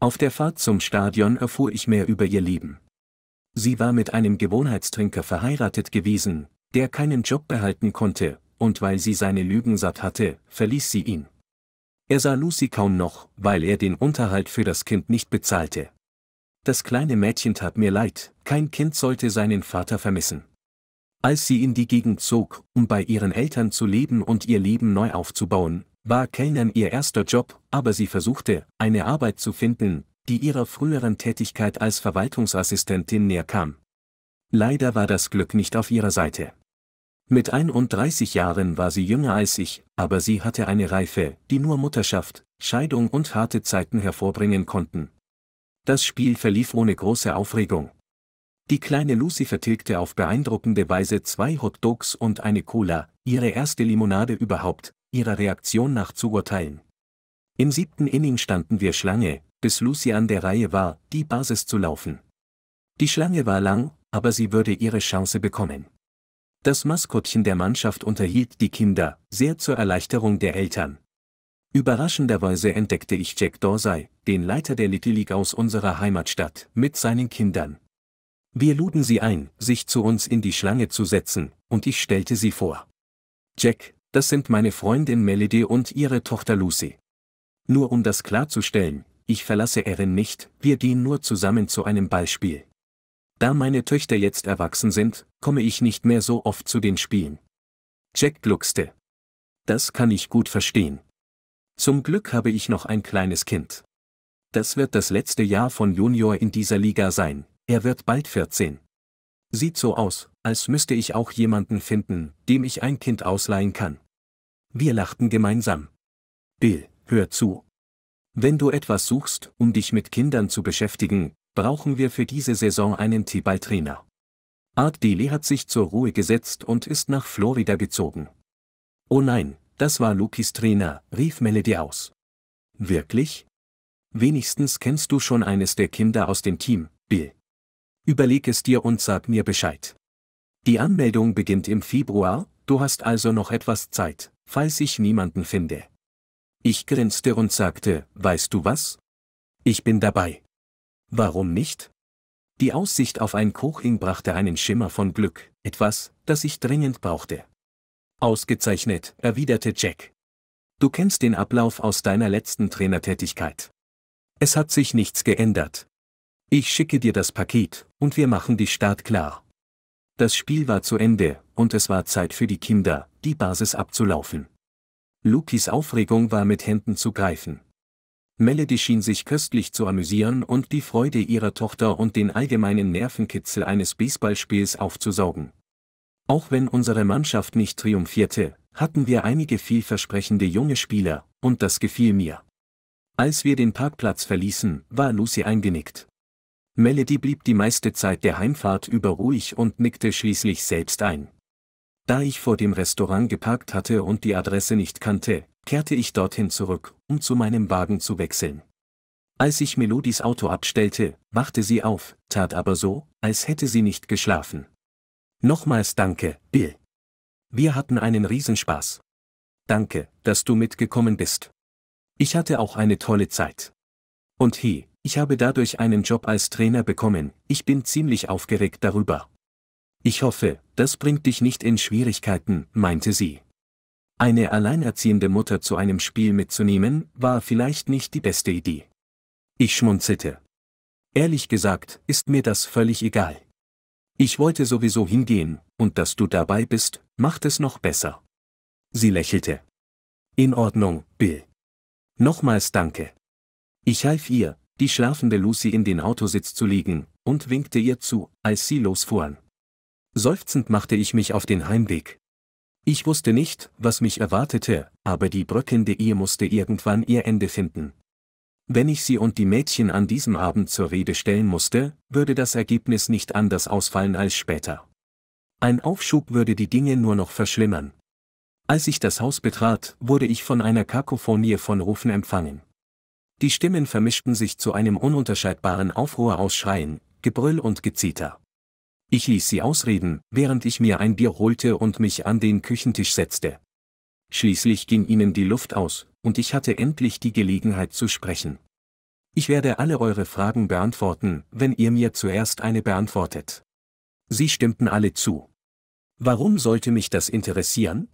Auf der Fahrt zum Stadion erfuhr ich mehr über ihr Leben. Sie war mit einem Gewohnheitstrinker verheiratet gewesen, der keinen Job behalten konnte, und weil sie seine Lügen satt hatte, verließ sie ihn. Er sah Lucy kaum noch, weil er den Unterhalt für das Kind nicht bezahlte. Das kleine Mädchen tat mir leid, kein Kind sollte seinen Vater vermissen. Als sie in die Gegend zog, um bei ihren Eltern zu leben und ihr Leben neu aufzubauen, war Kellnern ihr erster Job, aber sie versuchte, eine Arbeit zu finden, die ihrer früheren Tätigkeit als Verwaltungsassistentin näher kam. Leider war das Glück nicht auf ihrer Seite. Mit 31 Jahren war sie jünger als ich, aber sie hatte eine Reife, die nur Mutterschaft, Scheidung und harte Zeiten hervorbringen konnten. Das Spiel verlief ohne große Aufregung. Die kleine Lucy vertilgte auf beeindruckende Weise zwei Hot Dogs und eine Cola, ihre erste Limonade überhaupt, ihrer Reaktion nach zu urteilen. Im siebten Inning standen wir Schlange, bis Lucy an der Reihe war, die Basis zu laufen. Die Schlange war lang, aber sie würde ihre Chance bekommen. Das Maskottchen der Mannschaft unterhielt die Kinder, sehr zur Erleichterung der Eltern. Überraschenderweise entdeckte ich Jack Dorsey, den Leiter der Little League aus unserer Heimatstadt, mit seinen Kindern. Wir luden sie ein, sich zu uns in die Schlange zu setzen, und ich stellte sie vor. Jack, das sind meine Freundin Melody und ihre Tochter Lucy. Nur um das klarzustellen, ich verlasse Erin nicht, wir gehen nur zusammen zu einem Ballspiel. Da meine Töchter jetzt erwachsen sind, komme ich nicht mehr so oft zu den Spielen. Jack gluckste. Das kann ich gut verstehen. Zum Glück habe ich noch ein kleines Kind. Das wird das letzte Jahr von Junior in dieser Liga sein, er wird bald 14. Sieht so aus, als müsste ich auch jemanden finden, dem ich ein Kind ausleihen kann. Wir lachten gemeinsam. Bill, hör zu, wenn du etwas suchst, um dich mit Kindern zu beschäftigen, brauchen wir für diese Saison einen T-Ball-Trainer. Art Daly hat sich zur Ruhe gesetzt und ist nach Florida gezogen. Oh nein, das war Lukis Trainer, rief Melody aus. Wirklich? Wenigstens kennst du schon eines der Kinder aus dem Team, Bill. Überleg es dir und sag mir Bescheid. Die Anmeldung beginnt im Februar, du hast also noch etwas Zeit, falls ich niemanden finde. Ich grinste und sagte, weißt du was? Ich bin dabei. Warum nicht? Die Aussicht auf ein Koching brachte einen Schimmer von Glück, etwas, das ich dringend brauchte. Ausgezeichnet, erwiderte Jack. Du kennst den Ablauf aus deiner letzten Trainertätigkeit. Es hat sich nichts geändert. Ich schicke dir das Paket, und wir machen die Start klar. Das Spiel war zu Ende, und es war Zeit für die Kinder, die Basis abzulaufen. Lukis Aufregung war mit Händen zu greifen. Melody schien sich köstlich zu amüsieren und die Freude ihrer Tochter und den allgemeinen Nervenkitzel eines Baseballspiels aufzusaugen. Auch wenn unsere Mannschaft nicht triumphierte, hatten wir einige vielversprechende junge Spieler, und das gefiel mir. Als wir den Parkplatz verließen, war Lucy eingenickt. Melody blieb die meiste Zeit der Heimfahrt über ruhig und nickte schließlich selbst ein. Da ich vor dem Restaurant geparkt hatte und die Adresse nicht kannte, kehrte ich dorthin zurück, um zu meinem Wagen zu wechseln. Als ich Melodies Auto abstellte, wachte sie auf, tat aber so, als hätte sie nicht geschlafen. Nochmals danke, Bill. Wir hatten einen Riesenspaß. Danke, dass du mitgekommen bist. Ich hatte auch eine tolle Zeit. Und he, ich habe dadurch einen Job als Trainer bekommen, ich bin ziemlich aufgeregt darüber. Ich hoffe, das bringt dich nicht in Schwierigkeiten, meinte sie. Eine alleinerziehende Mutter zu einem Spiel mitzunehmen, war vielleicht nicht die beste Idee. Ich schmunzelte. Ehrlich gesagt, ist mir das völlig egal. Ich wollte sowieso hingehen, und dass du dabei bist, macht es noch besser. Sie lächelte. In Ordnung, Bill. Nochmals danke. Ich half ihr, die schlafende Lucy in den Autositz zu legen, und winkte ihr zu, als sie losfuhren. Seufzend machte ich mich auf den Heimweg. Ich wusste nicht, was mich erwartete, aber die bröckelnde Ehe musste irgendwann ihr Ende finden. Wenn ich sie und die Mädchen an diesem Abend zur Rede stellen musste, würde das Ergebnis nicht anders ausfallen als später. Ein Aufschub würde die Dinge nur noch verschlimmern. Als ich das Haus betrat, wurde ich von einer Kakophonie von Rufen empfangen. Die Stimmen vermischten sich zu einem ununterscheidbaren Aufruhr aus Schreien, Gebrüll und Gezieter. Ich ließ sie ausreden, während ich mir ein Bier holte und mich an den Küchentisch setzte. Schließlich ging ihnen die Luft aus, und ich hatte endlich die Gelegenheit zu sprechen. Ich werde alle eure Fragen beantworten, wenn ihr mir zuerst eine beantwortet. Sie stimmten alle zu. Warum sollte mich das interessieren?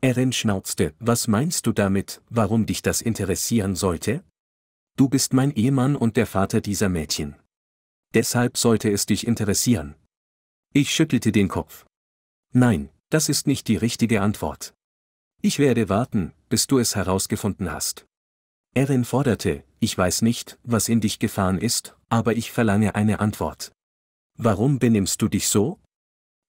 Erin schnauzte, was meinst du damit, warum dich das interessieren sollte? Du bist mein Ehemann und der Vater dieser Mädchen. Deshalb sollte es dich interessieren. Ich schüttelte den Kopf. Nein, das ist nicht die richtige Antwort. Ich werde warten, bis du es herausgefunden hast. Erin forderte, ich weiß nicht, was in dich gefahren ist, aber ich verlange eine Antwort. Warum benimmst du dich so?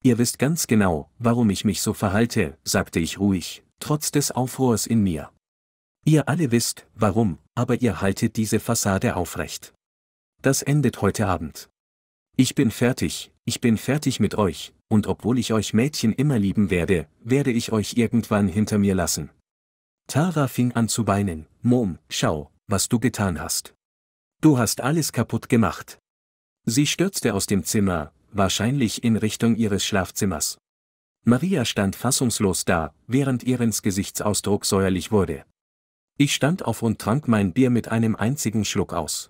Ihr wisst ganz genau, warum ich mich so verhalte, sagte ich ruhig, trotz des Aufruhrs in mir. Ihr alle wisst, warum, aber ihr haltet diese Fassade aufrecht. Das endet heute Abend. Ich bin fertig, ich bin fertig mit euch, und obwohl ich euch Mädchen immer lieben werde, werde ich euch irgendwann hinter mir lassen. Tara fing an zu weinen, Mom, schau, was du getan hast. Du hast alles kaputt gemacht. Sie stürzte aus dem Zimmer, wahrscheinlich in Richtung ihres Schlafzimmers. Maria stand fassungslos da, während Irens Gesichtsausdruck säuerlich wurde. Ich stand auf und trank mein Bier mit einem einzigen Schluck aus.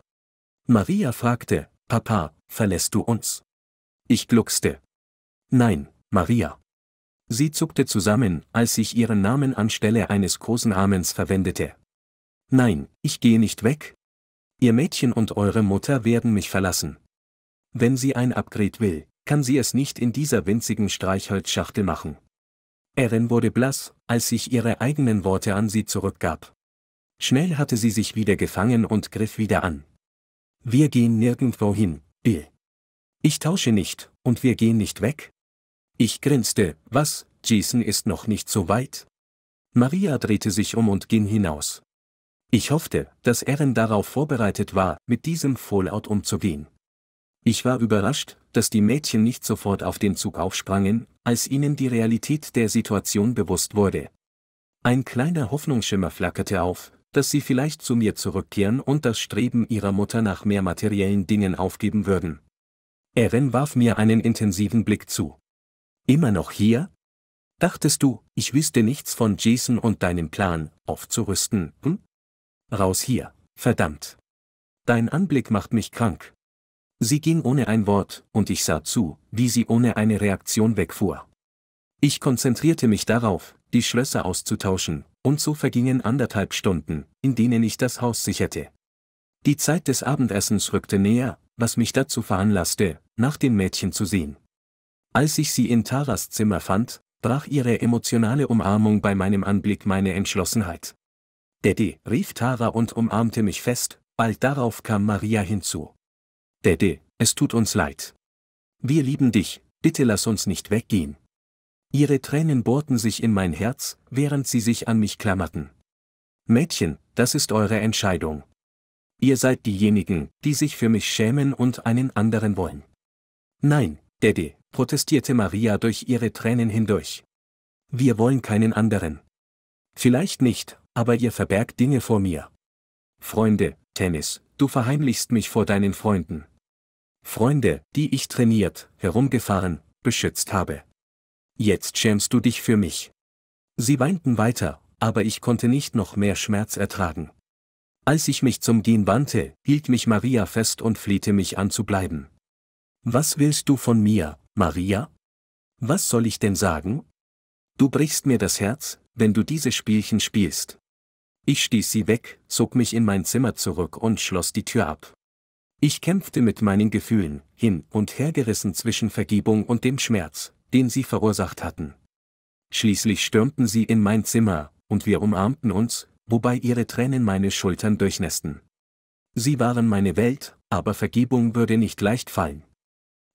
Maria fragte, Papa, verlässt du uns? Ich gluckste. Nein, Maria. Sie zuckte zusammen, als ich ihren Namen anstelle eines großen Amens verwendete. Nein, ich gehe nicht weg. Ihr Mädchen und eure Mutter werden mich verlassen. Wenn sie ein Upgrade will, kann sie es nicht in dieser winzigen Streichholzschachtel machen. Erin wurde blass, als ich ihre eigenen Worte an sie zurückgab. Schnell hatte sie sich wieder gefangen und griff wieder an. Wir gehen nirgendwo hin, Bill. Ich tausche nicht, und wir gehen nicht weg? Ich grinste, was, Jason ist noch nicht so weit? Maria drehte sich um und ging hinaus. Ich hoffte, dass Erin darauf vorbereitet war, mit diesem Fallout umzugehen. Ich war überrascht, dass die Mädchen nicht sofort auf den Zug aufsprangen, als ihnen die Realität der Situation bewusst wurde. Ein kleiner Hoffnungsschimmer flackerte auf, dass sie vielleicht zu mir zurückkehren und das Streben ihrer Mutter nach mehr materiellen Dingen aufgeben würden. Erin warf mir einen intensiven Blick zu. Immer noch hier? Dachtest du, ich wüsste nichts von Jason und deinem Plan, aufzurüsten, hm? Raus hier, verdammt. Dein Anblick macht mich krank. Sie ging ohne ein Wort, und ich sah zu, wie sie ohne eine Reaktion wegfuhr. Ich konzentrierte mich darauf, die Schlösser auszutauschen, und so vergingen anderthalb Stunden, in denen ich das Haus sicherte. Die Zeit des Abendessens rückte näher, was mich dazu veranlasste, nach den Mädchen zu sehen. Als ich sie in Taras Zimmer fand, brach ihre emotionale Umarmung bei meinem Anblick meine Entschlossenheit. Daddy, rief Tara und umarmte mich fest, bald darauf kam Maria hinzu. Daddy, es tut uns leid. Wir lieben dich, bitte lass uns nicht weggehen. Ihre Tränen bohrten sich in mein Herz, während sie sich an mich klammerten. Mädchen, das ist eure Entscheidung. Ihr seid diejenigen, die sich für mich schämen und einen anderen wollen. Nein, Daddy, protestierte Maria durch ihre Tränen hindurch. Wir wollen keinen anderen. Vielleicht nicht, aber ihr verbergt Dinge vor mir. Freunde, Tennis, du verheimlichst mich vor deinen Freunden. Freunde, die ich trainiert, herumgefahren, beschützt habe. Jetzt schämst du dich für mich. Sie weinten weiter, aber ich konnte nicht noch mehr Schmerz ertragen. Als ich mich zum Gehen wandte, hielt mich Maria fest und flehte mich an zu bleiben. Was willst du von mir, Maria? Was soll ich denn sagen? Du brichst mir das Herz, wenn du diese Spielchen spielst. Ich stieß sie weg, zog mich in mein Zimmer zurück und schloss die Tür ab. Ich kämpfte mit meinen Gefühlen, hin und hergerissen zwischen Vergebung und dem Schmerz, den sie verursacht hatten. Schließlich stürmten sie in mein Zimmer, und wir umarmten uns, wobei ihre Tränen meine Schultern durchnässten. Sie waren meine Welt, aber Vergebung würde nicht leicht fallen.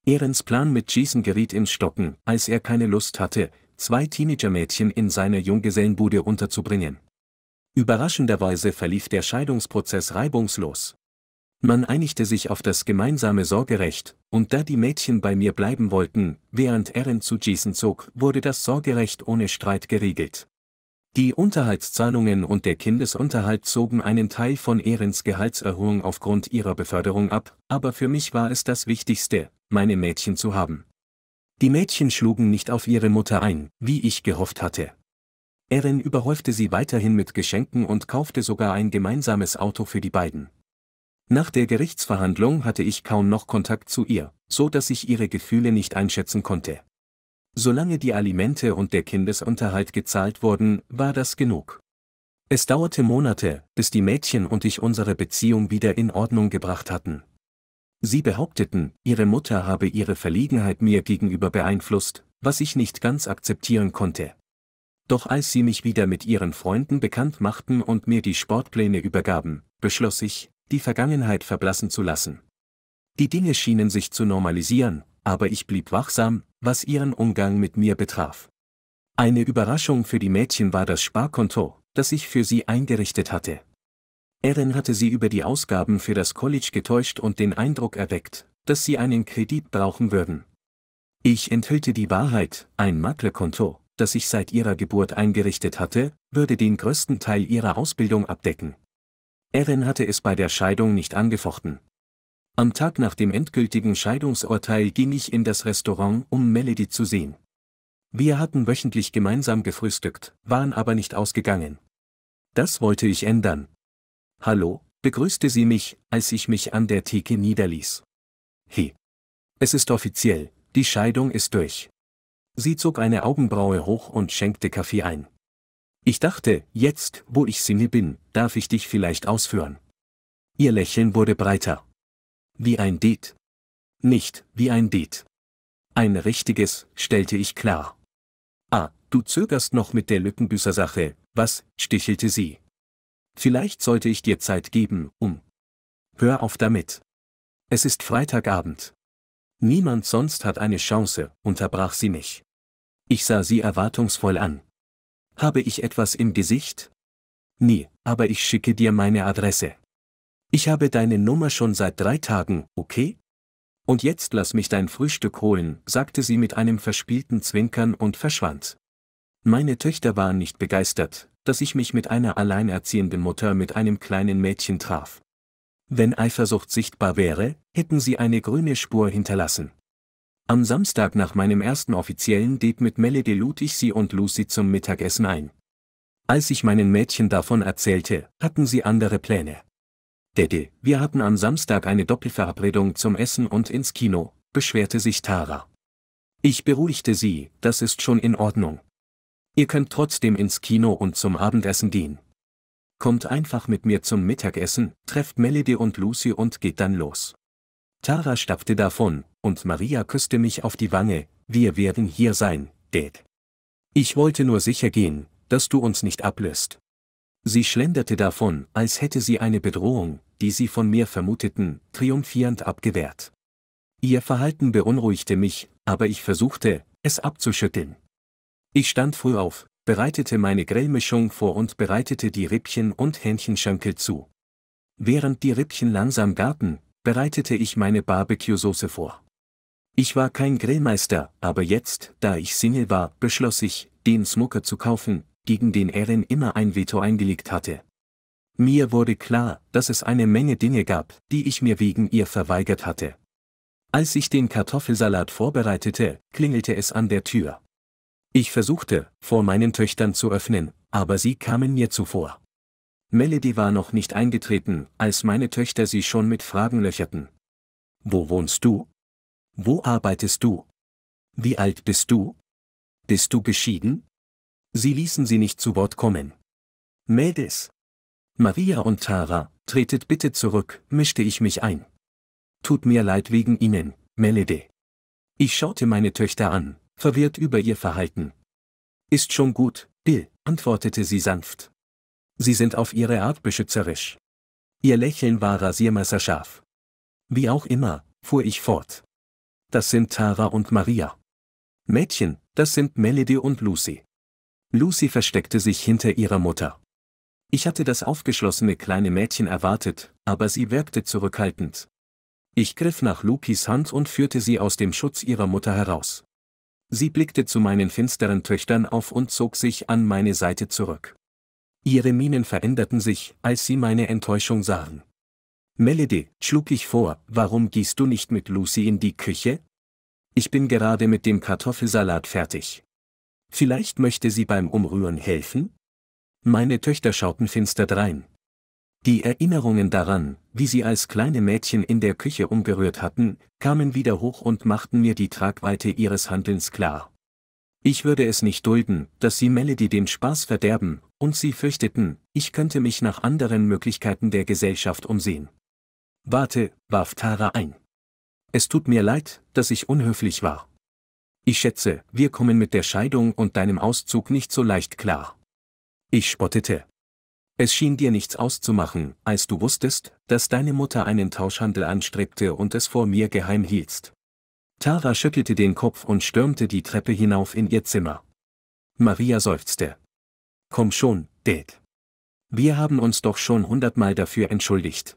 Ehrens Plan mit Jason geriet ins Stocken, als er keine Lust hatte, zwei Teenagermädchen in seiner Junggesellenbude unterzubringen. Überraschenderweise verlief der Scheidungsprozess reibungslos. Man einigte sich auf das gemeinsame Sorgerecht, und da die Mädchen bei mir bleiben wollten, während Erin zu Jason zog, wurde das Sorgerecht ohne Streit geregelt. Die Unterhaltszahlungen und der Kindesunterhalt zogen einen Teil von Ehrens Gehaltserhöhung aufgrund ihrer Beförderung ab, aber für mich war es das Wichtigste, meine Mädchen zu haben. Die Mädchen schlugen nicht auf ihre Mutter ein, wie ich gehofft hatte. Erin überhäufte sie weiterhin mit Geschenken und kaufte sogar ein gemeinsames Auto für die beiden. Nach der Gerichtsverhandlung hatte ich kaum noch Kontakt zu ihr, so dass ich ihre Gefühle nicht einschätzen konnte. Solange die Alimente und der Kindesunterhalt gezahlt wurden, war das genug. Es dauerte Monate, bis die Mädchen und ich unsere Beziehung wieder in Ordnung gebracht hatten. Sie behaupteten, ihre Mutter habe ihre Verlegenheit mir gegenüber beeinflusst, was ich nicht ganz akzeptieren konnte. Doch als sie mich wieder mit ihren Freunden bekannt machten und mir die Sportpläne übergaben, beschloss ich, die Vergangenheit verblassen zu lassen. Die Dinge schienen sich zu normalisieren, aber ich blieb wachsam, was ihren Umgang mit mir betraf. Eine Überraschung für die Mädchen war das Sparkonto, das ich für sie eingerichtet hatte. Erin hatte sie über die Ausgaben für das College getäuscht und den Eindruck erweckt, dass sie einen Kredit brauchen würden. Ich enthüllte die Wahrheit, ein Maklerkonto, das ich seit ihrer Geburt eingerichtet hatte, würde den größten Teil ihrer Ausbildung abdecken. Erin hatte es bei der Scheidung nicht angefochten, am Tag nach dem endgültigen Scheidungsurteil ging ich in das Restaurant, um Melody zu sehen. Wir hatten wöchentlich gemeinsam gefrühstückt, waren aber nicht ausgegangen. Das wollte ich ändern. Hallo, begrüßte sie mich, als ich mich an der Theke niederließ. He. Es ist offiziell, die Scheidung ist durch. Sie zog eine Augenbraue hoch und schenkte Kaffee ein. Ich dachte, jetzt, wo ich Single bin, darf ich dich vielleicht ausführen. Ihr Lächeln wurde breiter. Wie ein Date. Nicht, wie ein Date. Ein richtiges, stellte ich klar. Ah, du zögerst noch mit der Lückenbüßer-Sache, was, stichelte sie. Vielleicht sollte ich dir Zeit geben, um. Hör auf damit. Es ist Freitagabend. Niemand sonst hat eine Chance, unterbrach sie mich. Ich sah sie erwartungsvoll an. Habe ich etwas im Gesicht? Nie, aber ich schicke dir meine Adresse. Ich habe deine Nummer schon seit drei Tagen, okay? Und jetzt lass mich dein Frühstück holen, sagte sie mit einem verspielten Zwinkern und verschwand. Meine Töchter waren nicht begeistert, dass ich mich mit einer alleinerziehenden Mutter mit einem kleinen Mädchen traf. Wenn Eifersucht sichtbar wäre, hätten sie eine grüne Spur hinterlassen. Am Samstag nach meinem ersten offiziellen Date mit Melody lud ich sie und Lucy zum Mittagessen ein. Als ich meinen Mädchen davon erzählte, hatten sie andere Pläne. Daddy, wir hatten am Samstag eine Doppelverabredung zum Essen und ins Kino, beschwerte sich Tara. Ich beruhigte sie, das ist schon in Ordnung. Ihr könnt trotzdem ins Kino und zum Abendessen gehen. Kommt einfach mit mir zum Mittagessen, trefft Melody und Lucy und geht dann los. Tara stapfte davon, und Maria küsste mich auf die Wange, wir werden hier sein, Dad. Ich wollte nur sicher gehen, dass du uns nicht ablöst. Sie schlenderte davon, als hätte sie eine Bedrohung, die sie von mir vermuteten, triumphierend abgewehrt. Ihr Verhalten beunruhigte mich, aber ich versuchte, es abzuschütteln. Ich stand früh auf, bereitete meine Grillmischung vor und bereitete die Rippchen und Hähnchenschenkel zu. Während die Rippchen langsam garten, bereitete ich meine Barbecue-Soße vor. Ich war kein Grillmeister, aber jetzt, da ich Single war, beschloss ich, den Smoker zu kaufen, gegen den Erin immer ein Veto eingelegt hatte. Mir wurde klar, dass es eine Menge Dinge gab, die ich mir wegen ihr verweigert hatte. Als ich den Kartoffelsalat vorbereitete, klingelte es an der Tür. Ich versuchte, vor meinen Töchtern zu öffnen, aber sie kamen mir zuvor. Melody war noch nicht eingetreten, als meine Töchter sie schon mit Fragen löcherten. Wo wohnst du? Wo arbeitest du? Wie alt bist du? Bist du geschieden? Sie ließen sie nicht zu Wort kommen. Mädels. Maria und Tara, tretet bitte zurück, mischte ich mich ein. Tut mir leid wegen Ihnen, Melody. Ich schaute meine Töchter an, verwirrt über ihr Verhalten. Ist schon gut, Bill, antwortete sie sanft. Sie sind auf ihre Art beschützerisch. Ihr Lächeln war rasiermesserscharf. Wie auch immer, fuhr ich fort. Das sind Tara und Maria. Mädchen, das sind Melody und Lucy. Lucy versteckte sich hinter ihrer Mutter. Ich hatte das aufgeschlossene kleine Mädchen erwartet, aber sie wirkte zurückhaltend. Ich griff nach Lukis Hand und führte sie aus dem Schutz ihrer Mutter heraus. Sie blickte zu meinen finsteren Töchtern auf und zog sich an meine Seite zurück. Ihre Mienen veränderten sich, als sie meine Enttäuschung sahen. Melody, schlug ich vor, warum gehst du nicht mit Lucy in die Küche? Ich bin gerade mit dem Kartoffelsalat fertig. Vielleicht möchte sie beim Umrühren helfen? Meine Töchter schauten finster drein. Die Erinnerungen daran, wie sie als kleine Mädchen in der Küche umgerührt hatten, kamen wieder hoch und machten mir die Tragweite ihres Handelns klar. Ich würde es nicht dulden, dass sie Melody den Spaß verderben, und sie fürchteten, ich könnte mich nach anderen Möglichkeiten der Gesellschaft umsehen. Warte, warf Tara ein. Es tut mir leid, dass ich unhöflich war. Ich schätze, wir kommen mit der Scheidung und deinem Auszug nicht so leicht klar. Ich spottete. Es schien dir nichts auszumachen, als du wusstest, dass deine Mutter einen Tauschhandel anstrebte und es vor mir geheim hieltst. Tara schüttelte den Kopf und stürmte die Treppe hinauf in ihr Zimmer. Maria seufzte. Komm schon, Dad. Wir haben uns doch schon hundertmal dafür entschuldigt.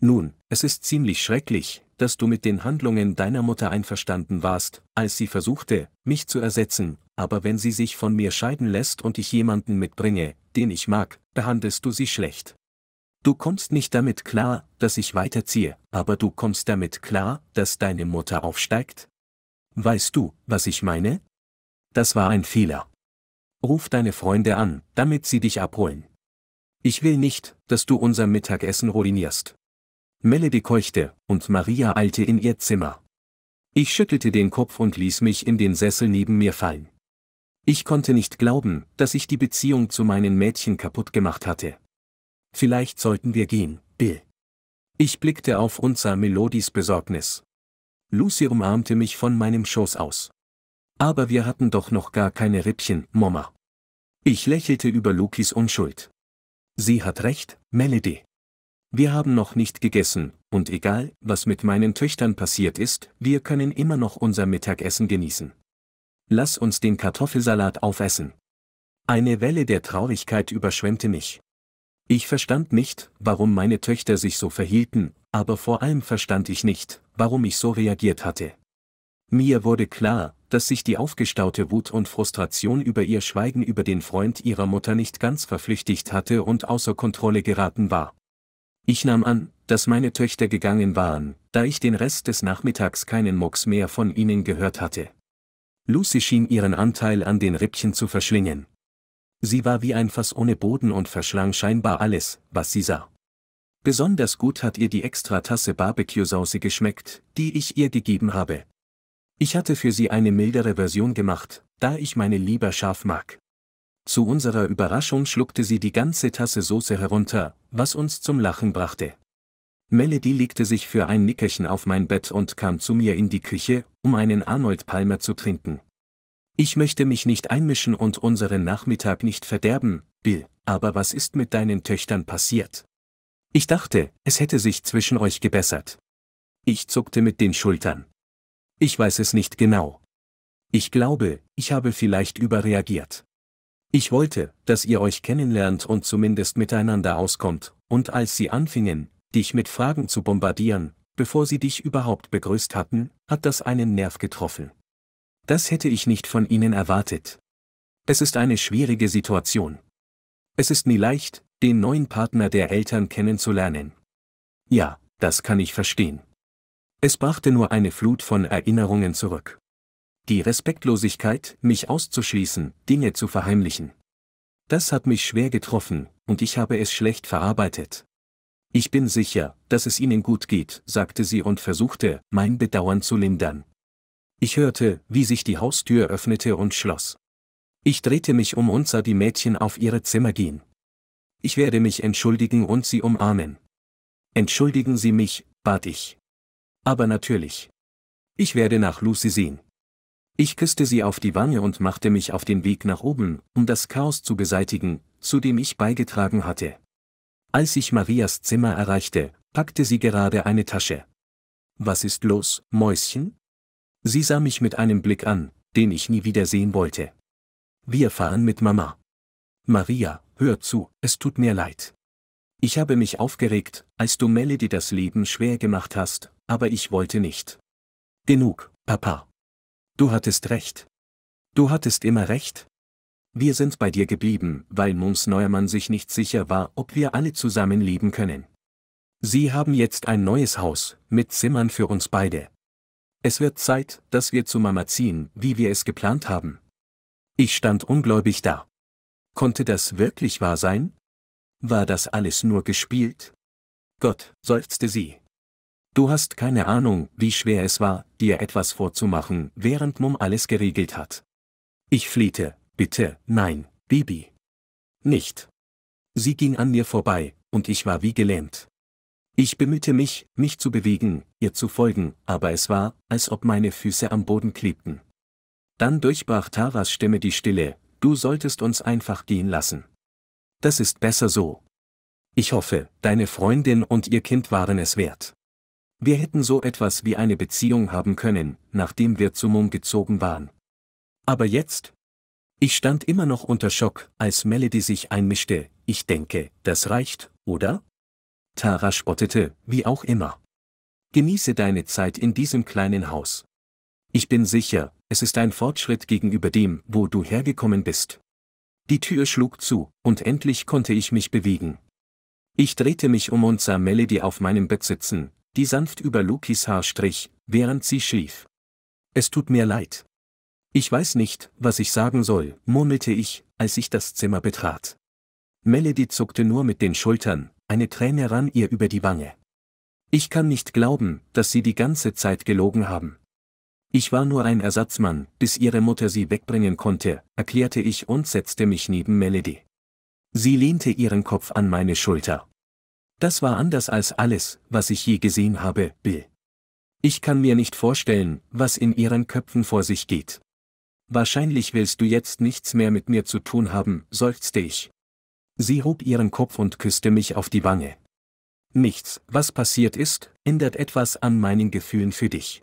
Nun, es ist ziemlich schrecklich, dass du mit den Handlungen deiner Mutter einverstanden warst, als sie versuchte, mich zu ersetzen, aber wenn sie sich von mir scheiden lässt und ich jemanden mitbringe, den ich mag, behandelst du sie schlecht. Du kommst nicht damit klar, dass ich weiterziehe, aber du kommst damit klar, dass deine Mutter aufsteigt? Weißt du, was ich meine? Das war ein Fehler. Ruf deine Freunde an, damit sie dich abholen. Ich will nicht, dass du unser Mittagessen ruinierst. Melody keuchte, und Maria eilte in ihr Zimmer. Ich schüttelte den Kopf und ließ mich in den Sessel neben mir fallen. Ich konnte nicht glauben, dass ich die Beziehung zu meinen Mädchen kaputt gemacht hatte. Vielleicht sollten wir gehen, Bill. Ich blickte auf unser Melodies Besorgnis. Lucy umarmte mich von meinem Schoß aus. Aber wir hatten doch noch gar keine Rippchen, Mama. Ich lächelte über Lukis Unschuld. Sie hat recht, Melody. Wir haben noch nicht gegessen, und egal, was mit meinen Töchtern passiert ist, wir können immer noch unser Mittagessen genießen. Lass uns den Kartoffelsalat aufessen. Eine Welle der Traurigkeit überschwemmte mich. Ich verstand nicht, warum meine Töchter sich so verhielten, aber vor allem verstand ich nicht, warum ich so reagiert hatte. Mir wurde klar, dass sich die aufgestaute Wut und Frustration über ihr Schweigen über den Freund ihrer Mutter nicht ganz verflüchtigt hatte und außer Kontrolle geraten war. Ich nahm an, dass meine Töchter gegangen waren, da ich den Rest des Nachmittags keinen Mucks mehr von ihnen gehört hatte. Lucy schien ihren Anteil an den Rippchen zu verschlingen. Sie war wie ein Fass ohne Boden und verschlang scheinbar alles, was sie sah. Besonders gut hat ihr die Extratasse Barbecue-Sauce geschmeckt, die ich ihr gegeben habe. Ich hatte für sie eine mildere Version gemacht, da ich meine lieber scharf mag. Zu unserer Überraschung schluckte sie die ganze Tasse Soße herunter, was uns zum Lachen brachte. Melody legte sich für ein Nickerchen auf mein Bett und kam zu mir in die Küche, um einen Arnold Palmer zu trinken. Ich möchte mich nicht einmischen und unseren Nachmittag nicht verderben, Bill, aber was ist mit deinen Töchtern passiert? Ich dachte, es hätte sich zwischen euch gebessert. Ich zuckte mit den Schultern. Ich weiß es nicht genau. Ich glaube, ich habe vielleicht überreagiert. Ich wollte, dass ihr euch kennenlernt und zumindest miteinander auskommt, und als sie anfingen, dich mit Fragen zu bombardieren, bevor sie dich überhaupt begrüßt hatten, hat das einen Nerv getroffen. Das hätte ich nicht von ihnen erwartet. Es ist eine schwierige Situation. Es ist nie leicht, den neuen Partner der Eltern kennenzulernen. Ja, das kann ich verstehen. Es brachte nur eine Flut von Erinnerungen zurück. Die Respektlosigkeit, mich auszuschließen, Dinge zu verheimlichen. Das hat mich schwer getroffen, und ich habe es schlecht verarbeitet. Ich bin sicher, dass es Ihnen gut geht, sagte sie und versuchte, mein Bedauern zu lindern. Ich hörte, wie sich die Haustür öffnete und schloss. Ich drehte mich um und sah die Mädchen auf ihre Zimmer gehen. Ich werde mich entschuldigen und Sie umarmen. Entschuldigen Sie mich, bat ich. Aber natürlich. Ich werde nach Lucy sehen. Ich küsste sie auf die Wange und machte mich auf den Weg nach oben, um das Chaos zu beseitigen, zu dem ich beigetragen hatte. Als ich Marias Zimmer erreichte, packte sie gerade eine Tasche. Was ist los, Mäuschen? Sie sah mich mit einem Blick an, den ich nie wieder sehen wollte. Wir fahren mit Mama. Maria, hör zu, es tut mir leid. Ich habe mich aufgeregt, als du Melody das Leben schwer gemacht hast, aber ich wollte nicht. Genug, Papa. Du hattest recht. Du hattest immer recht. Wir sind bei dir geblieben, weil Mums Neuermann sich nicht sicher war, ob wir alle zusammen leben können. Sie haben jetzt ein neues Haus, mit Zimmern für uns beide. Es wird Zeit, dass wir zu Mama ziehen, wie wir es geplant haben. Ich stand ungläubig da. Konnte das wirklich wahr sein? War das alles nur gespielt? Gott, seufzte sie. Du hast keine Ahnung, wie schwer es war, dir etwas vorzumachen, während Mum alles geregelt hat. Ich flehte, bitte, nein, Baby. Nicht. Sie ging an mir vorbei, und ich war wie gelähmt. Ich bemühte mich, mich zu bewegen, ihr zu folgen, aber es war, als ob meine Füße am Boden klebten. Dann durchbrach Taras Stimme die Stille, du solltest uns einfach gehen lassen. Das ist besser so. Ich hoffe, deine Freundin und ihr Kind waren es wert. Wir hätten so etwas wie eine Beziehung haben können, nachdem wir zu Mum gezogen waren. Aber jetzt? Ich stand immer noch unter Schock, als Melody sich einmischte, ich denke, das reicht, oder? Tara spottete, wie auch immer. Genieße deine Zeit in diesem kleinen Haus. Ich bin sicher, es ist ein Fortschritt gegenüber dem, wo du hergekommen bist. Die Tür schlug zu, und endlich konnte ich mich bewegen. Ich drehte mich um und sah Melody auf meinem Bett sitzen, die sanft über Lukis Haar strich, während sie schlief. Es tut mir leid. Ich weiß nicht, was ich sagen soll, murmelte ich, als ich das Zimmer betrat. Melody zuckte nur mit den Schultern, eine Träne rann ihr über die Wange. Ich kann nicht glauben, dass sie die ganze Zeit gelogen haben. Ich war nur ein Ersatzmann, bis ihre Mutter sie wegbringen konnte, erklärte ich und setzte mich neben Melody. Sie lehnte ihren Kopf an meine Schulter. Das war anders als alles, was ich je gesehen habe, Bill. Ich kann mir nicht vorstellen, was in ihren Köpfen vor sich geht. Wahrscheinlich willst du jetzt nichts mehr mit mir zu tun haben, seufzte ich. Sie hob ihren Kopf und küsste mich auf die Wange. Nichts, was passiert ist, ändert etwas an meinen Gefühlen für dich.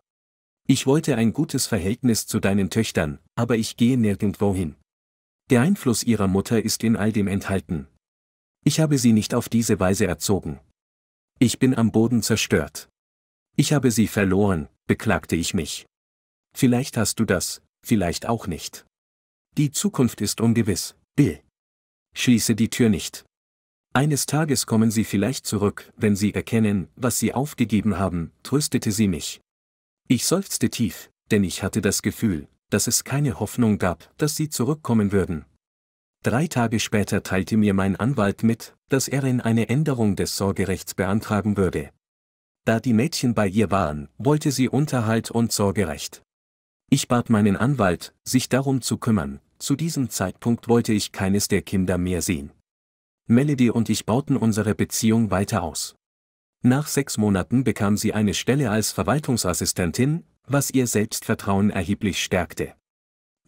Ich wollte ein gutes Verhältnis zu deinen Töchtern, aber ich gehe nirgendwo hin. Der Einfluss ihrer Mutter ist in all dem enthalten. Ich habe sie nicht auf diese Weise erzogen. Ich bin am Boden zerstört. Ich habe sie verloren, beklagte ich mich. Vielleicht hast du das, vielleicht auch nicht. Die Zukunft ist ungewiss, Bill. Schließe die Tür nicht. Eines Tages kommen sie vielleicht zurück, wenn sie erkennen, was sie aufgegeben haben, tröstete sie mich. Ich seufzte tief, denn ich hatte das Gefühl, dass es keine Hoffnung gab, dass sie zurückkommen würden. Drei Tage später teilte mir mein Anwalt mit, dass er in eine Änderung des Sorgerechts beantragen würde. Da die Mädchen bei ihr waren, wollte sie Unterhalt und Sorgerecht. Ich bat meinen Anwalt, sich darum zu kümmern, zu diesem Zeitpunkt wollte ich keines der Kinder mehr sehen. Melody und ich bauten unsere Beziehung weiter aus. Nach sechs Monaten bekam sie eine Stelle als Verwaltungsassistentin, was ihr Selbstvertrauen erheblich stärkte.